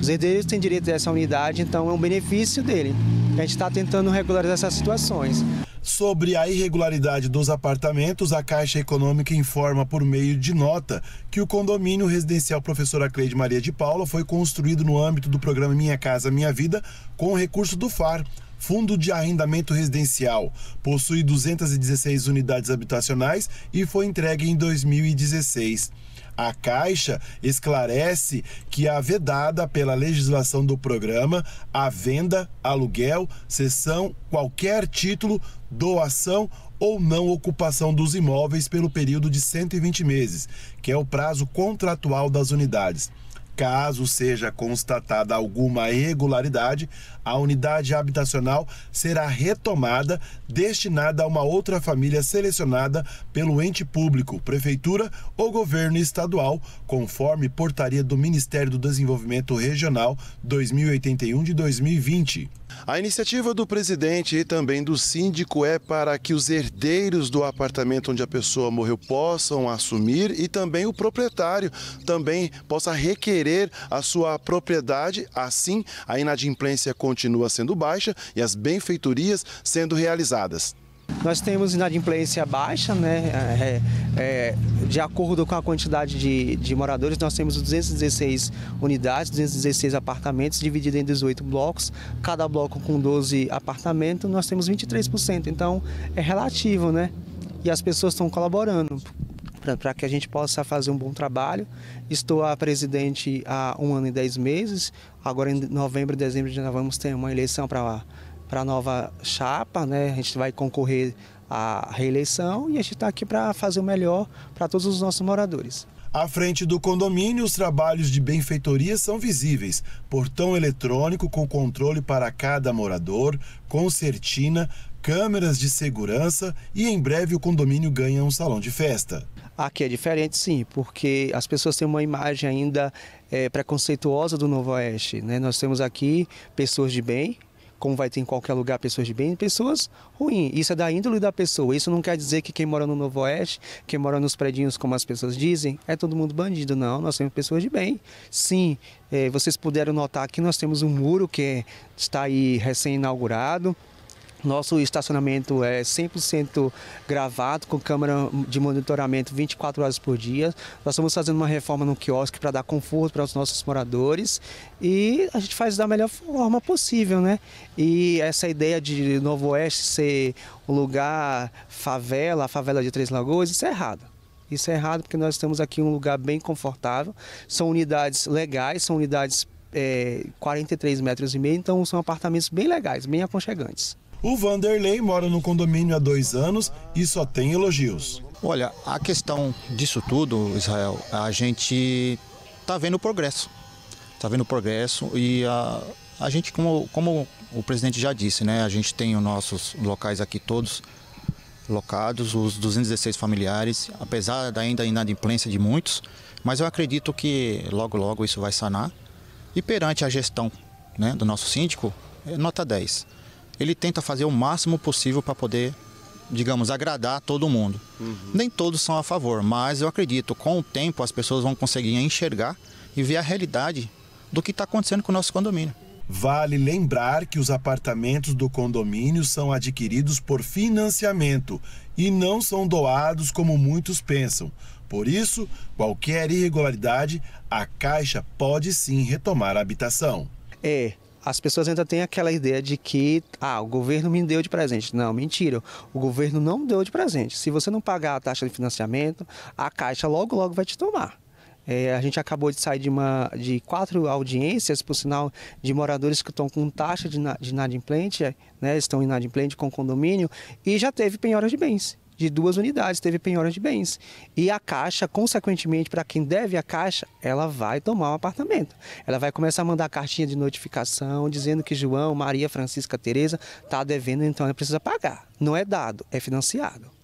Os herdeiros têm direito a essa unidade, então é um benefício dele. A gente está tentando regularizar essas situações. Sobre a irregularidade dos apartamentos, a Caixa Econômica informa por meio de nota que o condomínio residencial Professora Cleide Maria de Paula foi construído no âmbito do programa Minha Casa Minha Vida com recurso do FAR, Fundo de Arrendamento Residencial. Possui 216 unidades habitacionais e foi entregue em 2016. A Caixa esclarece que a vedada pela legislação do programa a venda, aluguel, cessão, qualquer título, doação ou não ocupação dos imóveis pelo período de 120 meses, que é o prazo contratual das unidades. Caso seja constatada alguma irregularidade, a unidade habitacional será retomada, destinada a uma outra família selecionada pelo ente público, prefeitura ou governo estadual, conforme portaria do Ministério do Desenvolvimento Regional 2081 de 2020. A iniciativa do presidente e também do síndico é para que os herdeiros do apartamento onde a pessoa morreu possam assumir e também o proprietário também possa requerer a sua propriedade. Assim, a inadimplência continua sendo baixa e as benfeitorias sendo realizadas. Nós temos inadimplência baixa, né? É, é, de acordo com a quantidade de, de moradores, nós temos 216 unidades, 216 apartamentos, divididos em 18 blocos, cada bloco com 12 apartamentos, nós temos 23%. Então, é relativo, né? E as pessoas estão colaborando para que a gente possa fazer um bom trabalho. Estou a presidente há um ano e dez meses. Agora, em novembro e dezembro, já vamos ter uma eleição para a nova chapa, né? A gente vai concorrer à reeleição e a gente está aqui para fazer o melhor para todos os nossos moradores. À frente do condomínio, os trabalhos de benfeitoria são visíveis. Portão eletrônico com controle para cada morador, concertina, câmeras de segurança e em breve o condomínio ganha um salão de festa. Aqui é diferente, sim, porque as pessoas têm uma imagem ainda é, preconceituosa do Novo Oeste. Né? Nós temos aqui pessoas de bem, como vai ter em qualquer lugar pessoas de bem pessoas ruins. Isso é da índole da pessoa. Isso não quer dizer que quem mora no Novo Oeste, quem mora nos predinhos, como as pessoas dizem, é todo mundo bandido. Não, nós temos pessoas de bem. Sim, eh, vocês puderam notar que nós temos um muro que está aí recém-inaugurado. Nosso estacionamento é 100% gravado, com câmera de monitoramento 24 horas por dia. Nós estamos fazendo uma reforma no quiosque para dar conforto para os nossos moradores e a gente faz da melhor forma possível, né? E essa ideia de Novo Oeste ser um lugar favela, a favela de Três Lagoas, isso é errado. Isso é errado porque nós estamos aqui em um lugar bem confortável. São unidades legais, são unidades é, 43 metros e meio, então são apartamentos bem legais, bem aconchegantes. O Vanderlei mora no condomínio há dois anos e só tem elogios. Olha, a questão disso tudo, Israel, a gente tá vendo o progresso. Tá vendo o progresso e a, a gente, como, como o presidente já disse, né? A gente tem os nossos locais aqui todos locados, os 216 familiares, apesar da ainda inadimplência de muitos, mas eu acredito que logo logo isso vai sanar. E perante a gestão né, do nosso síndico, é nota 10. Ele tenta fazer o máximo possível para poder, digamos, agradar todo mundo. Nem todos são a favor, mas eu acredito, com o tempo as pessoas vão conseguir enxergar e ver a realidade do que está acontecendo com o nosso condomínio. Vale lembrar que os apartamentos do condomínio são adquiridos por financiamento e não são doados como muitos pensam. Por isso, qualquer irregularidade, a Caixa pode sim retomar a habitação. É, as pessoas ainda têm aquela ideia de que ah, o governo me deu de presente. Não, mentira. O governo não deu de presente. Se você não pagar a taxa de financiamento, a Caixa logo, logo vai te tomar. É, a gente acabou de sair de, uma, de quatro audiências, por sinal, de moradores que estão com taxa de, de inadimplente, né, estão inadimplente com condomínio, e já teve penhora de bens. De duas unidades, teve penhora de bens. E a Caixa, consequentemente, para quem deve a Caixa, ela vai tomar um apartamento. Ela vai começar a mandar cartinha de notificação dizendo que João, Maria, Francisca, Tereza está devendo, então ela precisa pagar. Não é dado, é financiado.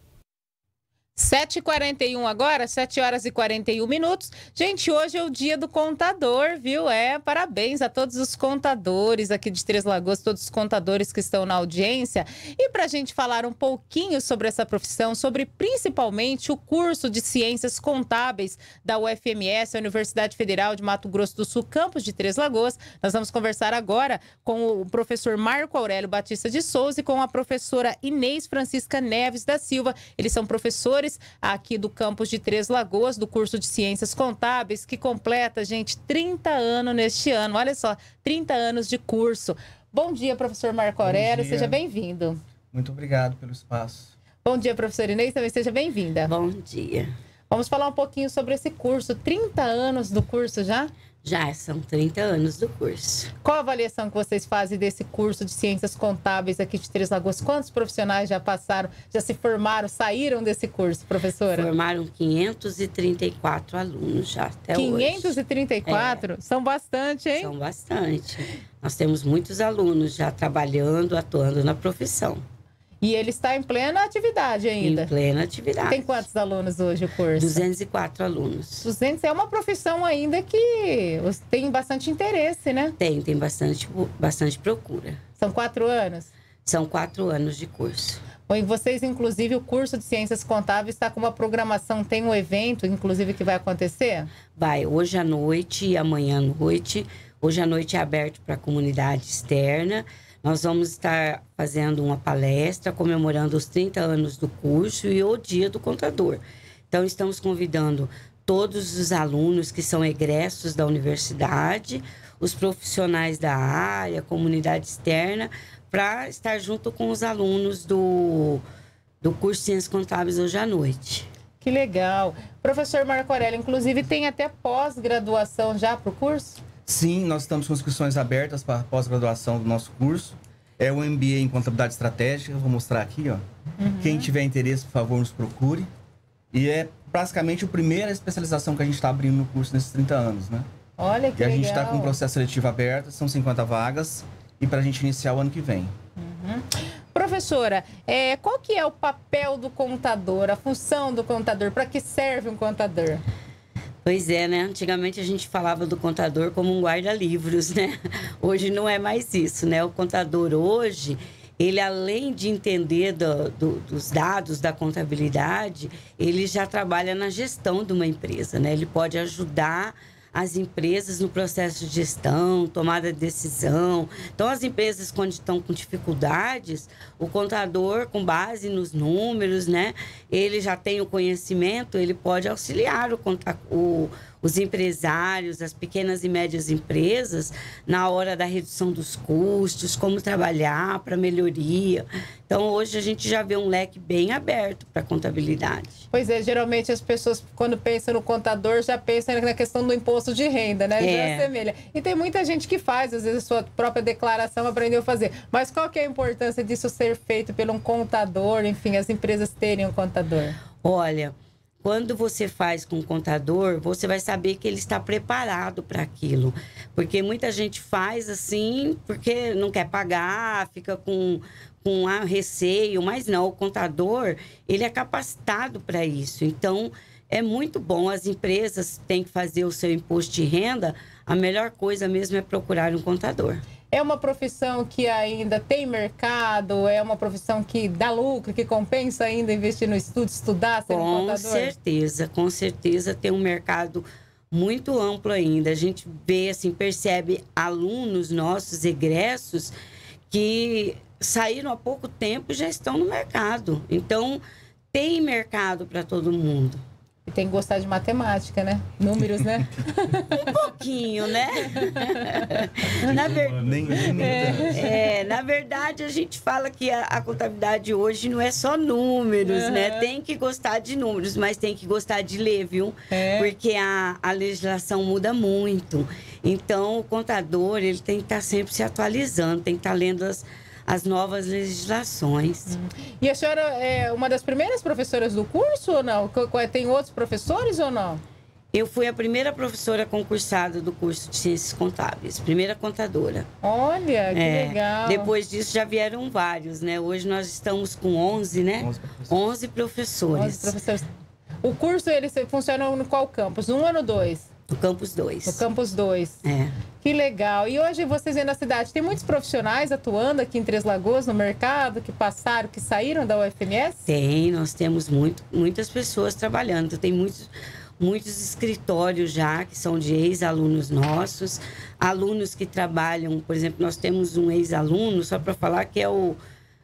7h41 agora, 7 horas e 41 minutos. Gente, hoje é o dia do contador, viu? É, parabéns a todos os contadores aqui de Três Lagoas, todos os contadores que estão na audiência. E para a gente falar um pouquinho sobre essa profissão, sobre principalmente o curso de Ciências Contábeis da UFMS, a Universidade Federal de Mato Grosso do Sul, campus de Três Lagoas, nós vamos conversar agora com o professor Marco Aurélio Batista de Souza e com a professora Inês Francisca Neves da Silva. Eles são professores aqui do campus de Três Lagoas, do curso de Ciências Contábeis, que completa, gente, 30 anos neste ano. Olha só, 30 anos de curso. Bom dia, professor Marco Aurélio, seja bem-vindo. Muito obrigado pelo espaço. Bom dia, professora Inês, também seja bem-vinda. Bom dia. Vamos falar um pouquinho sobre esse curso. 30 anos do curso já? Já são 30 anos do curso. Qual a avaliação que vocês fazem desse curso de Ciências Contábeis aqui de Três Lagoas? Quantos profissionais já passaram, já se formaram, saíram desse curso, professora? Formaram 534 alunos já até hoje. 534? São bastante, hein? São bastante. Nós temos muitos alunos já trabalhando, atuando na profissão. E ele está em plena atividade ainda. Em plena atividade. Tem quantos alunos hoje o curso? 204 alunos. 200 é uma profissão ainda que tem bastante interesse, né? Tem, tem bastante, bastante procura. São quatro anos? São quatro anos de curso. Bom, e vocês, inclusive, o curso de Ciências Contábeis está com uma programação, tem um evento, inclusive, que vai acontecer? Vai hoje à noite e amanhã à noite. Hoje à noite é aberto para a comunidade externa. Nós vamos estar fazendo uma palestra comemorando os 30 anos do curso e o Dia do Contador. Então, estamos convidando todos os alunos que são egressos da universidade, os profissionais da área, comunidade externa, para estar junto com os alunos do, do curso Ciências Contábeis hoje à noite. Que legal. Professor Marco Aurélio, inclusive, tem até pós-graduação já para o curso? Sim, nós estamos com inscrições abertas para a pós-graduação do nosso curso. É o MBA em Contabilidade Estratégica, vou mostrar aqui, ó. Quem tiver interesse, por favor, nos procure. E é basicamente a primeira especialização que a gente está abrindo no curso nesses 30 anos, né? Olha que e a gente legal. está com o processo seletivo aberto, são 50 vagas, e para a gente iniciar o ano que vem. Professora, é, qual que é o papel do contador, a função do contador? Para que serve um contador? Pois é, né? Antigamente a gente falava do contador como um guarda-livros, né? Hoje não é mais isso, né? O contador hoje, ele além de entender do- do- dos dados da contabilidade, ele já trabalha na gestão de uma empresa, né? Ele pode ajudar as empresas no processo de gestão, tomada de decisão. Então, as empresas, quando estão com dificuldades, o contador, com base nos números, né, ele já tem o conhecimento, ele pode auxiliar o, conta- o- os empresários, as pequenas e médias empresas, na hora da redução dos custos, como trabalhar para melhoria. Então, hoje a gente já vê um leque bem aberto para contabilidade. Pois é, geralmente as pessoas, quando pensam no contador, já pensam na questão do imposto de renda, né? Já É. assemelha. E tem muita gente que faz, às vezes, a sua própria declaração aprendeu a fazer. Mas qual que é a importância disso ser feito por um contador, enfim, as empresas terem um contador? Olha, quando você faz com o contador, você vai saber que ele está preparado para aquilo. Porque muita gente faz assim porque não quer pagar, fica com, com ah, receio, mas não, o contador, ele é capacitado para isso. Então, é muito bom. As empresas têm que fazer o seu imposto de renda, a melhor coisa mesmo é procurar um contador. É uma profissão que ainda tem mercado? É uma profissão que dá lucro, que compensa ainda investir no estudo, estudar, ser um Com contador? certeza, com certeza tem um mercado muito amplo ainda. A gente vê, assim, percebe alunos nossos, egressos, que saíram há pouco tempo e já estão no mercado. Então, tem mercado para todo mundo. E tem que gostar de matemática, né? Números, né? um pouquinho, né? na, ver- É, na verdade, a gente fala que a, a contabilidade hoje não é só números, Uhum. né? Tem que gostar de números, mas tem que gostar de ler, viu? É. Porque a, a legislação muda muito. Então, o contador, ele tem que estar sempre se atualizando, tem que estar lendo as, as novas legislações. E a senhora é uma das primeiras professoras do curso ou não? Tem outros professores ou não? Eu fui a primeira professora concursada do curso de Ciências Contábeis, primeira contadora. Olha, que É, legal. Depois disso já vieram vários, né? Hoje nós estamos com 11, né? 11 professores. Onze professores. O curso, ele se- funciona no qual campus? Um ou no dois? No campus 2. No campus 2. É. Que legal. E hoje vocês aí na cidade, tem muitos profissionais atuando aqui em Três Lagoas, no mercado, que passaram, que saíram da UFMS? Tem, nós temos muito, muitas pessoas trabalhando. Tem muitos, muitos escritórios já que são de ex-alunos nossos, alunos que trabalham, por exemplo, nós temos um ex-aluno, só para falar que é o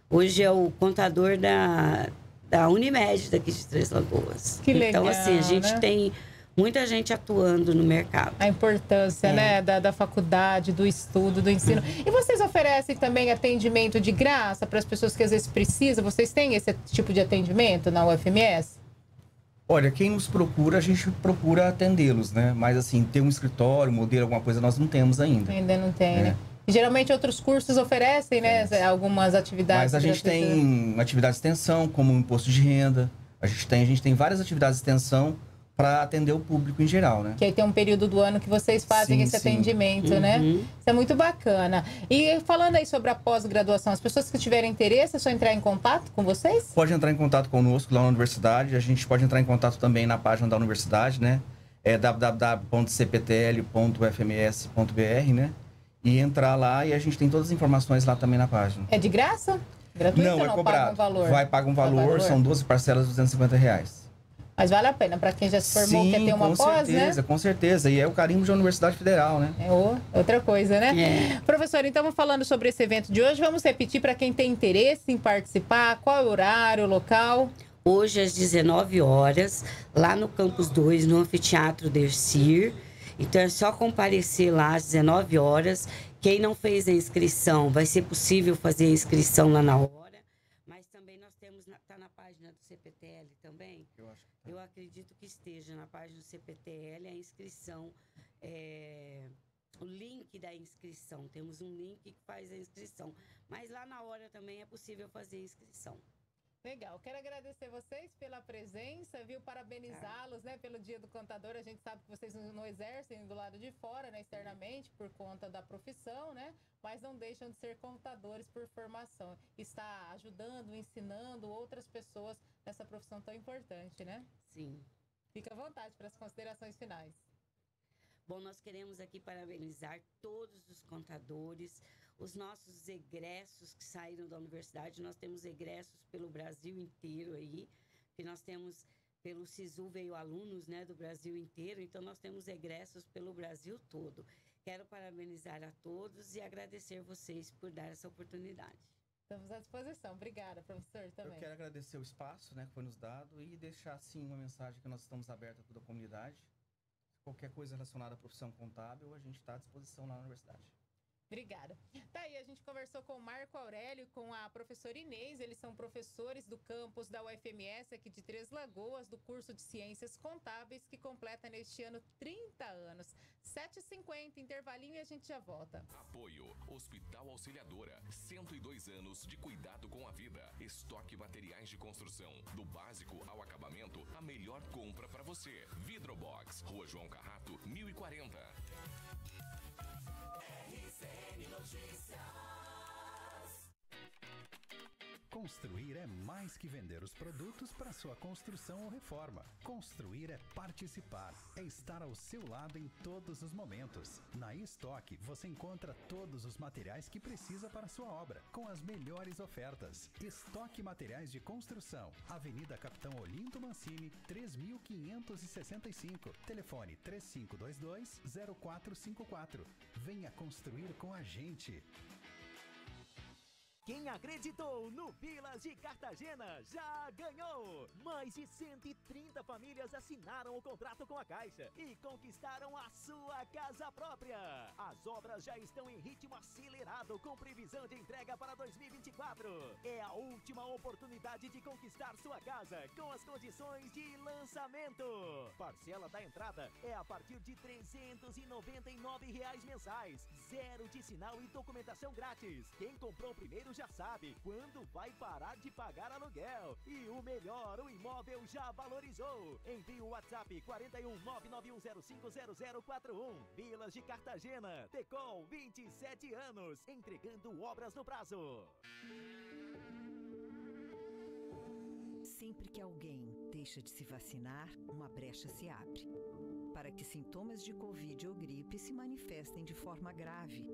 hoje é o contador da, da Unimed daqui de Três Lagoas. Que então, legal, assim, a gente né? tem muita gente atuando no mercado. A importância, É. né, da, da faculdade, do estudo, do ensino. E vocês oferecem também atendimento de graça para as pessoas que às vezes precisam? Vocês têm esse tipo de atendimento na UFMS? Olha, quem nos procura, a gente procura atendê-los, né? Mas assim, ter um escritório, modelo, alguma coisa, nós não temos ainda. Ainda não tem, É. né? E geralmente outros cursos oferecem, né, algumas atividades. Mas a gente tem atividade de extensão, como o imposto de renda. A gente tem, a gente tem várias atividades de extensão para atender o público em geral, né? Que aí tem um período do ano que vocês fazem Sim, esse sim. atendimento, né? Uhum. Isso é muito bacana. E falando aí sobre a pós-graduação, as pessoas que tiverem interesse, é só entrar em contato com vocês? Pode entrar em contato conosco lá na universidade. A gente pode entrar em contato também na página da universidade, né? É www.cptl.fms.br, né? E entrar lá e a gente tem todas as informações lá também na página. É de graça? Gratuito não, ou é não? cobrado. Paga um valor? Vai pagar um valor, valor? são 12 parcelas de 250 reais. Mas vale a pena para quem já se formou, Sim, quer ter uma com pós, certeza, né? com certeza. E é o carimbo de uma Universidade Federal, né? É outra coisa, né? É. Professor, então falando sobre esse evento de hoje, vamos repetir para quem tem interesse em participar, qual é o horário, o local? Hoje às 19 horas, lá no Campus 2, no Anfiteatro Dercir. Então é só comparecer lá às 19 horas. Quem não fez a inscrição, vai ser possível fazer a inscrição lá na hora. Mas também nós temos, na, tá na página do CPTL também? Eu acredito que esteja na página do CPTL a inscrição, é, o link da inscrição. Temos um link que faz a inscrição. Mas lá na hora também é possível fazer a inscrição. Legal, quero agradecer vocês pela presença, viu? Parabenizá-los, né, pelo Dia do Contador. A gente sabe que vocês não exercem do lado de fora, né, externamente, por conta da profissão, né? Mas não deixam de ser contadores por formação. Está ajudando, ensinando outras pessoas nessa profissão tão importante, né? Sim. Fica à vontade para as considerações finais. Bom, nós queremos aqui parabenizar todos os contadores, os nossos egressos que saíram da universidade. Nós temos egressos pelo Brasil inteiro aí, que nós temos pelo SISU veio alunos né, do Brasil inteiro, então nós temos egressos pelo Brasil todo. Quero parabenizar a todos e agradecer vocês por dar essa oportunidade. Estamos à disposição. Obrigada, professor, também. Eu quero agradecer o espaço né, que foi nos dado e deixar, sim, uma mensagem que nós estamos abertos a toda a comunidade. Qualquer coisa relacionada à profissão contábil, a gente está à disposição lá na universidade. Obrigada. Tá aí, a gente conversou com o Marco Aurélio e com a professora Inês. Eles são professores do campus da UFMS aqui de Três Lagoas, do curso de Ciências Contábeis, que completa neste ano 30 anos. 7h50, intervalinho e a gente já volta. Apoio Hospital Auxiliadora. 102 anos de cuidado com a vida. Estoque materiais de construção. Do básico ao acabamento, a melhor compra para você. Vidrobox. Rua João Carrato, 1040. RCN Notícias. Construir é mais que vender os produtos para sua construção ou reforma. Construir é participar, é estar ao seu lado em todos os momentos. Na Estoque você encontra todos os materiais que precisa para sua obra, com as melhores ofertas. Estoque Materiais de Construção, Avenida Capitão Olinto Mancini, 3565. Telefone 3522 0454. Venha construir com a gente. Quem acreditou no Vilas de Cartagena já ganhou! Mais de 130 famílias assinaram o contrato com a Caixa e conquistaram a sua casa própria. As obras já estão em ritmo acelerado com previsão de entrega para 2024. É a última oportunidade de conquistar sua casa com as condições de lançamento. Parcela da entrada é a partir de 399 reais mensais. Zero de sinal e documentação grátis. Quem comprou primeiro já sabe quando vai parar de pagar aluguel. E o melhor, o imóvel já valorizou. Envie o WhatsApp 41 991050041. Vilas de Cartagena. Tecol 27 anos. Entregando obras no prazo. Sempre que alguém deixa de se vacinar, uma brecha se abre. Para que sintomas de Covid ou gripe se manifestem de forma grave.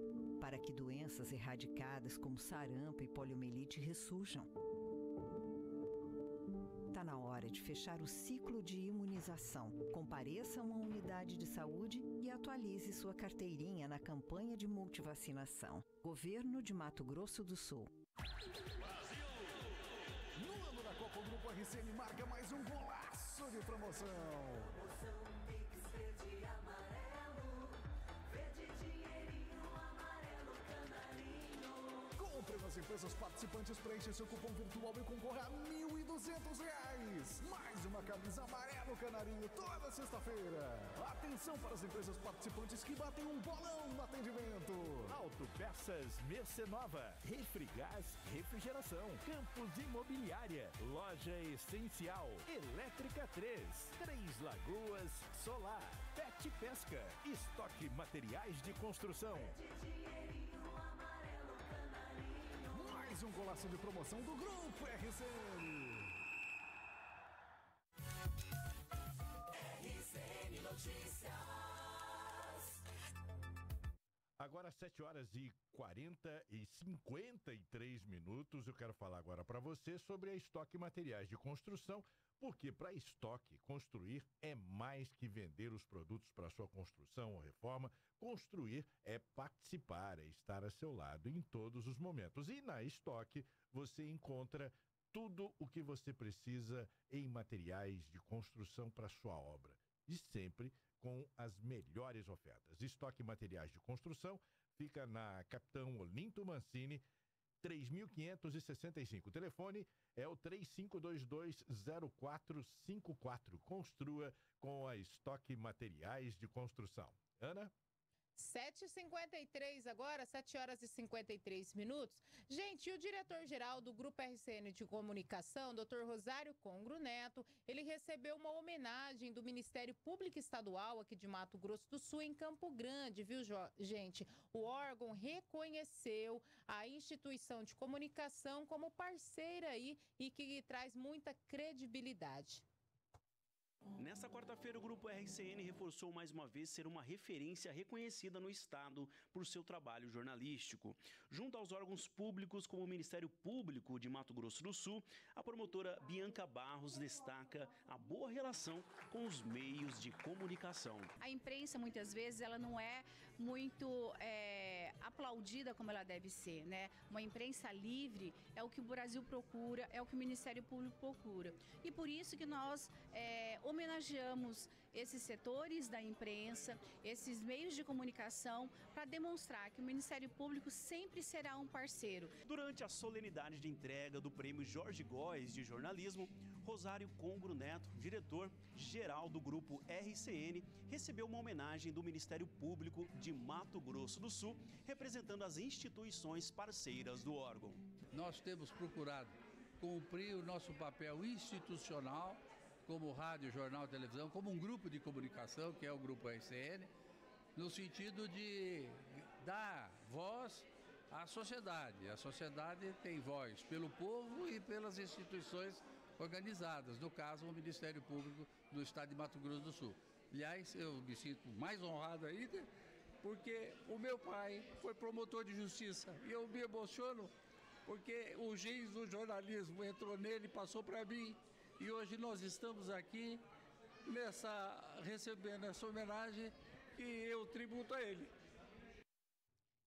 Para que doenças erradicadas como sarampo e poliomielite ressurjam. Está na hora de fechar o ciclo de imunização. Compareça a uma unidade de saúde e atualize sua carteirinha na campanha de multivacinação. Governo de Mato Grosso do Sul. No ano da Copa, o Grupo RCN marca mais um golaço de promoção. Promoção Pix verde amarelo. Verde dinheirinho, amarelo canarinho. Compre nas empresas participantes, preencha seu cupom virtual e concorra a R$ 1.200 reais. Mais uma camisa amarelo canarinho toda sexta-feira. Atenção para as empresas participantes que batem um bolão no atendimento. Autopeças Mercenova, Refrigás Refrigeração, Campos Imobiliária, Loja Essencial, Elétrica 3, Três Lagoas Solar, Pet Pesca, Estoque Materiais de Construção. Mais um golaço de promoção do Grupo RCN. RCN Notícias. Agora, 7 horas e 40 e 53 minutos. Eu quero falar agora para você sobre a estoque materiais de construção, porque para estoque, construir é mais que vender os produtos para sua construção ou reforma. Construir é participar, é estar a seu lado em todos os momentos. E na estoque você encontra tudo o que você precisa em materiais de construção para sua obra. E sempre com as melhores ofertas. Estoque Materiais de Construção fica na Capitão Olinto Mancini, 3.565. O telefone é o 35220454. Construa com a Estoque Materiais de Construção. Ana? 7h53 agora, 7 horas e 53 minutos. Gente, o diretor-geral do Grupo RCN de Comunicação, Dr. Rosário Congro Neto, ele recebeu uma homenagem do Ministério Público Estadual aqui de Mato Grosso do Sul, em Campo Grande, viu, gente? O órgão reconheceu a instituição de comunicação como parceira aí e que traz muita credibilidade. Nesta quarta-feira, o Grupo RCN reforçou mais uma vez ser uma referência reconhecida no Estado por seu trabalho jornalístico. Junto aos órgãos públicos, como o Ministério Público de Mato Grosso do Sul, a promotora Bianca Barros destaca a boa relação com os meios de comunicação. A imprensa, muitas vezes, ela não é muito é, aplaudida como ela deve ser, né? Uma imprensa livre é o que o Brasil procura, é o que o Ministério Público procura. E por isso que nós é, homenageamos esses setores da imprensa, esses meios de comunicação, para demonstrar que o Ministério Público sempre será um parceiro. Durante a solenidade de entrega do Prêmio Jorge Góes de Jornalismo, Rosário Congro Neto, diretor-geral do Grupo RCN, recebeu uma homenagem do Ministério Público de Mato Grosso do Sul, representando as instituições parceiras do órgão. Nós temos procurado cumprir o nosso papel institucional como rádio, jornal, televisão, como um grupo de comunicação, que é o Grupo RCN, no sentido de dar voz à sociedade. A sociedade tem voz pelo povo e pelas instituições organizadas, no caso, o Ministério Público do Estado de Mato Grosso do Sul. Aliás, eu me sinto mais honrado ainda, porque o meu pai foi promotor de justiça e eu me emociono porque o giz do jornalismo entrou nele, passou para mim e hoje nós estamos aqui nessa recebendo essa homenagem que eu tributo a ele.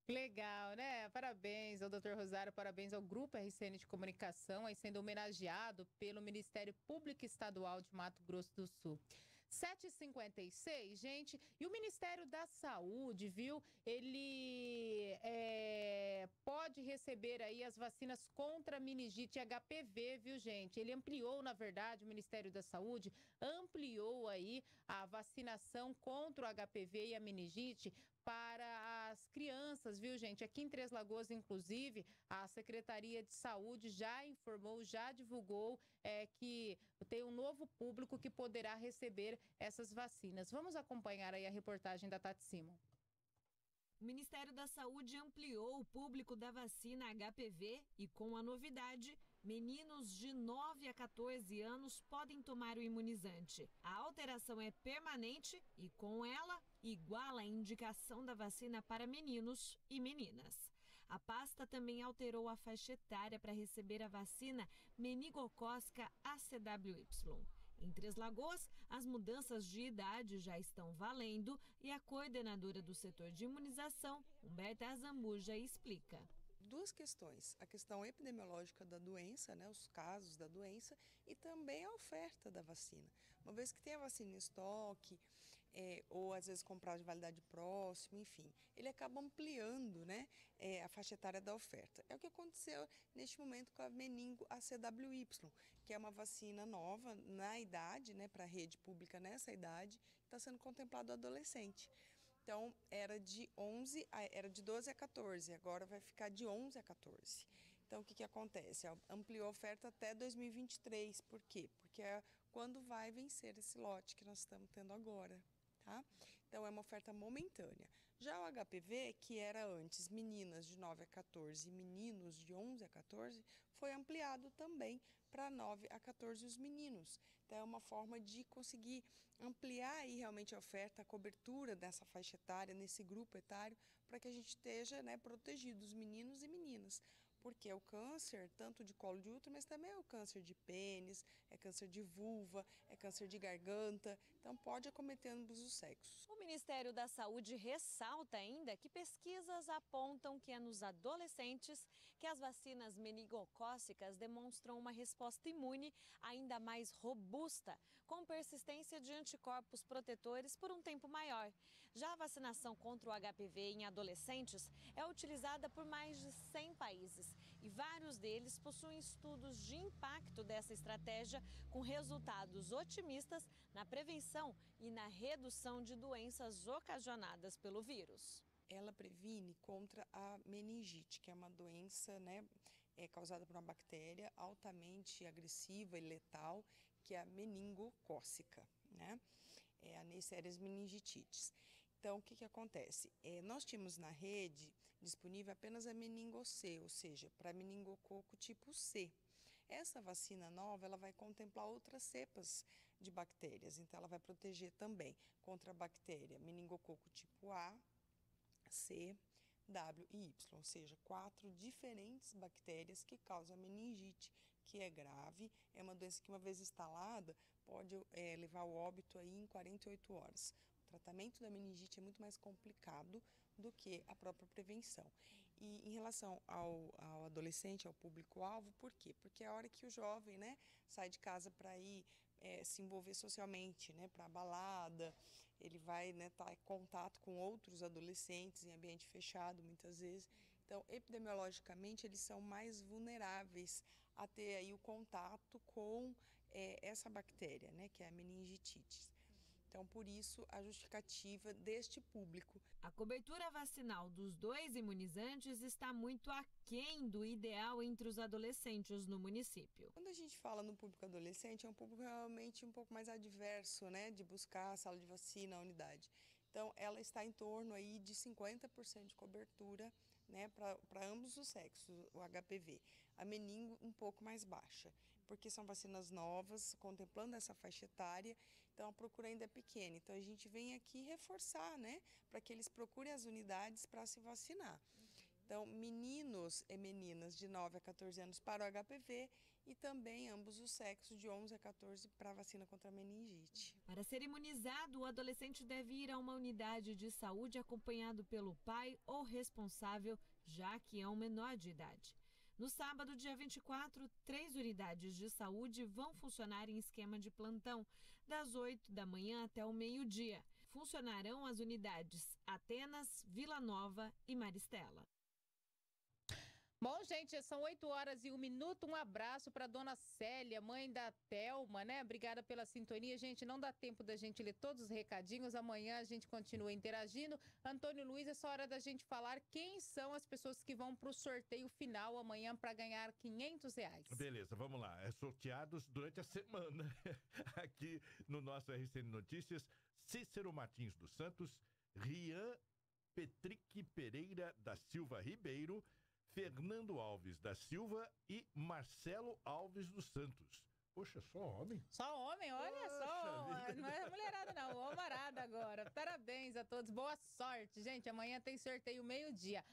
Legal, né? Parabéns ao Dr. Rosário, parabéns ao Grupo RCN de Comunicação, aí sendo homenageado pelo Ministério Público Estadual de Mato Grosso do Sul. 7h56, gente. E o Ministério da Saúde, viu? Ele é, pode receber aí as vacinas contra meningite e HPV, viu, gente? Ele ampliou, na verdade, o Ministério da Saúde ampliou aí a vacinação contra o HPV e a meningite para crianças, viu, gente? Aqui em Três Lagoas, inclusive, a Secretaria de Saúde já informou, já divulgou é, que tem um novo público que poderá receber essas vacinas. Vamos acompanhar aí a reportagem da Tati Simon. O Ministério da Saúde ampliou o público da vacina HPV e, com a novidade, meninos de 9 a 14 anos podem tomar o imunizante. A alteração é permanente e, com ela, iguala a indicação da vacina para meninos e meninas. A pasta também alterou a faixa etária para receber a vacina meningocócica ACWY. Em Três Lagoas, as mudanças de idade já estão valendo e a coordenadora do setor de imunização, Humberta Azambuja, explica duas questões: a questão epidemiológica da doença, né, os casos da doença, e também a oferta da vacina. Uma vez que tem a vacina em estoque, é, ou às vezes comprar de validade próxima, enfim, ele acaba ampliando né, é, a faixa etária da oferta. É o que aconteceu neste momento com a meningo ACWY, que é uma vacina nova na idade, né, para a rede pública nessa idade, está sendo contemplado adolescente. Então, era de 11, era de 12 a 14, agora vai ficar de 11 a 14. Então, o que, que acontece? Ampliou a oferta até 2023. Por quê? Porque é quando vai vencer esse lote que nós estamos tendo agora. Tá? Então, é uma oferta momentânea. Já o HPV, que era antes meninas de 9 a 14 e meninos de 11 a 14, foi ampliado também para 9 a 14 os meninos. Então, é uma forma de conseguir ampliar aí realmente a oferta, a cobertura dessa faixa etária, nesse grupo etário, para que a gente esteja né, protegido, os meninos e meninas porque é o câncer tanto de colo de útero, mas também é o câncer de pênis, é câncer de vulva, é câncer de garganta, então pode acometer ambos os sexos. O Ministério da Saúde ressalta ainda que pesquisas apontam que é nos adolescentes que as vacinas meningocócicas demonstram uma resposta imune ainda mais robusta, com persistência de anticorpos protetores por um tempo maior. Já a vacinação contra o HPV em adolescentes é utilizada por mais de 100 países e vários deles possuem estudos de impacto dessa estratégia com resultados otimistas na prevenção e na redução de doenças ocasionadas pelo vírus. Ela previne contra a meningite, que é uma doença né, é causada por uma bactéria altamente agressiva e letal, que é a meningocócica, né? É a Neisseria meningititis. Então, o que, que acontece? É, nós tínhamos na rede disponível apenas a meningo C, ou seja, para meningococo tipo C. Essa vacina nova, ela vai contemplar outras cepas de bactérias, então ela vai proteger também contra a bactéria meningococo tipo A, C, W e Y, ou seja, quatro diferentes bactérias que causam meningite, que é grave, é uma doença que uma vez instalada pode eh, levar ao óbito aí em 48 horas. Tratamento da meningite é muito mais complicado do que a própria prevenção. E em relação ao, ao adolescente, ao público-alvo, por quê? Porque é a hora que o jovem né, sai de casa para ir eh, se envolver socialmente, né, para balada, ele vai estar né, tá em contato com outros adolescentes em ambiente fechado, muitas vezes. Então, epidemiologicamente, eles são mais vulneráveis a ter aí o contato com eh, essa bactéria, né, que é a meningitite. Então, por isso, a justificativa deste público. A cobertura vacinal dos dois imunizantes está muito aquém do ideal entre os adolescentes no município. Quando a gente fala no público adolescente, é um público realmente um pouco mais adverso, né, de buscar a sala de vacina, a unidade. Então, ela está em torno aí de 50% de cobertura né, para ambos os sexos, o HPV. A meningo um pouco mais baixa, porque são vacinas novas, contemplando essa faixa etária, então a procura ainda é pequena. Então a gente vem aqui reforçar, né, para que eles procurem as unidades para se vacinar. Então, meninos e meninas de 9 a 14 anos para o HPV e também ambos os sexos de 11 a 14 para a vacina contra a meningite. Para ser imunizado, o adolescente deve ir a uma unidade de saúde acompanhado pelo pai ou responsável, já que é um menor de idade. No sábado, dia 24, três unidades de saúde vão funcionar em esquema de plantão, das 8 da manhã até o meio-dia. Funcionarão as unidades Atenas, Vila Nova e Maristela. Bom, gente, são 8 horas e um minuto. Um abraço para dona Célia, mãe da Telma, né? Obrigada pela sintonia. Gente, não dá tempo da gente ler todos os recadinhos. Amanhã a gente continua interagindo. Antônio Luiz, é só hora da gente falar quem são as pessoas que vão para o sorteio final amanhã para ganhar 500 reais. Beleza, vamos lá. É sorteados durante a semana aqui no nosso RCN Notícias. Cícero Martins dos Santos, Rian Petrique Pereira da Silva Ribeiro. Fernando Alves da Silva e Marcelo Alves dos Santos. Poxa, só homem? Só homem, olha Poxa só. vida. Não é mulherada, não. Homarada agora. Parabéns a todos. Boa sorte, gente. Amanhã tem sorteio meio-dia.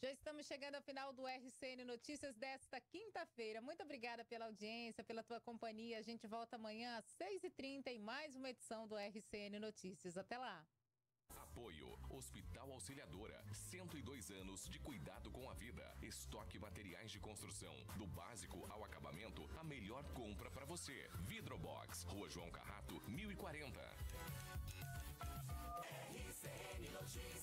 Já estamos chegando ao final do RCN Notícias desta quinta-feira. Muito obrigada pela audiência, pela tua companhia. A gente volta amanhã às 6h30 em mais uma edição do RCN Notícias. Até lá. Apoio Hospital Auxiliadora, 102 anos de cuidado com a vida. Estoque materiais de construção, do básico ao acabamento, a melhor compra para você. Vidrobox, Rua João Carrato, 1040. RCN Notícias.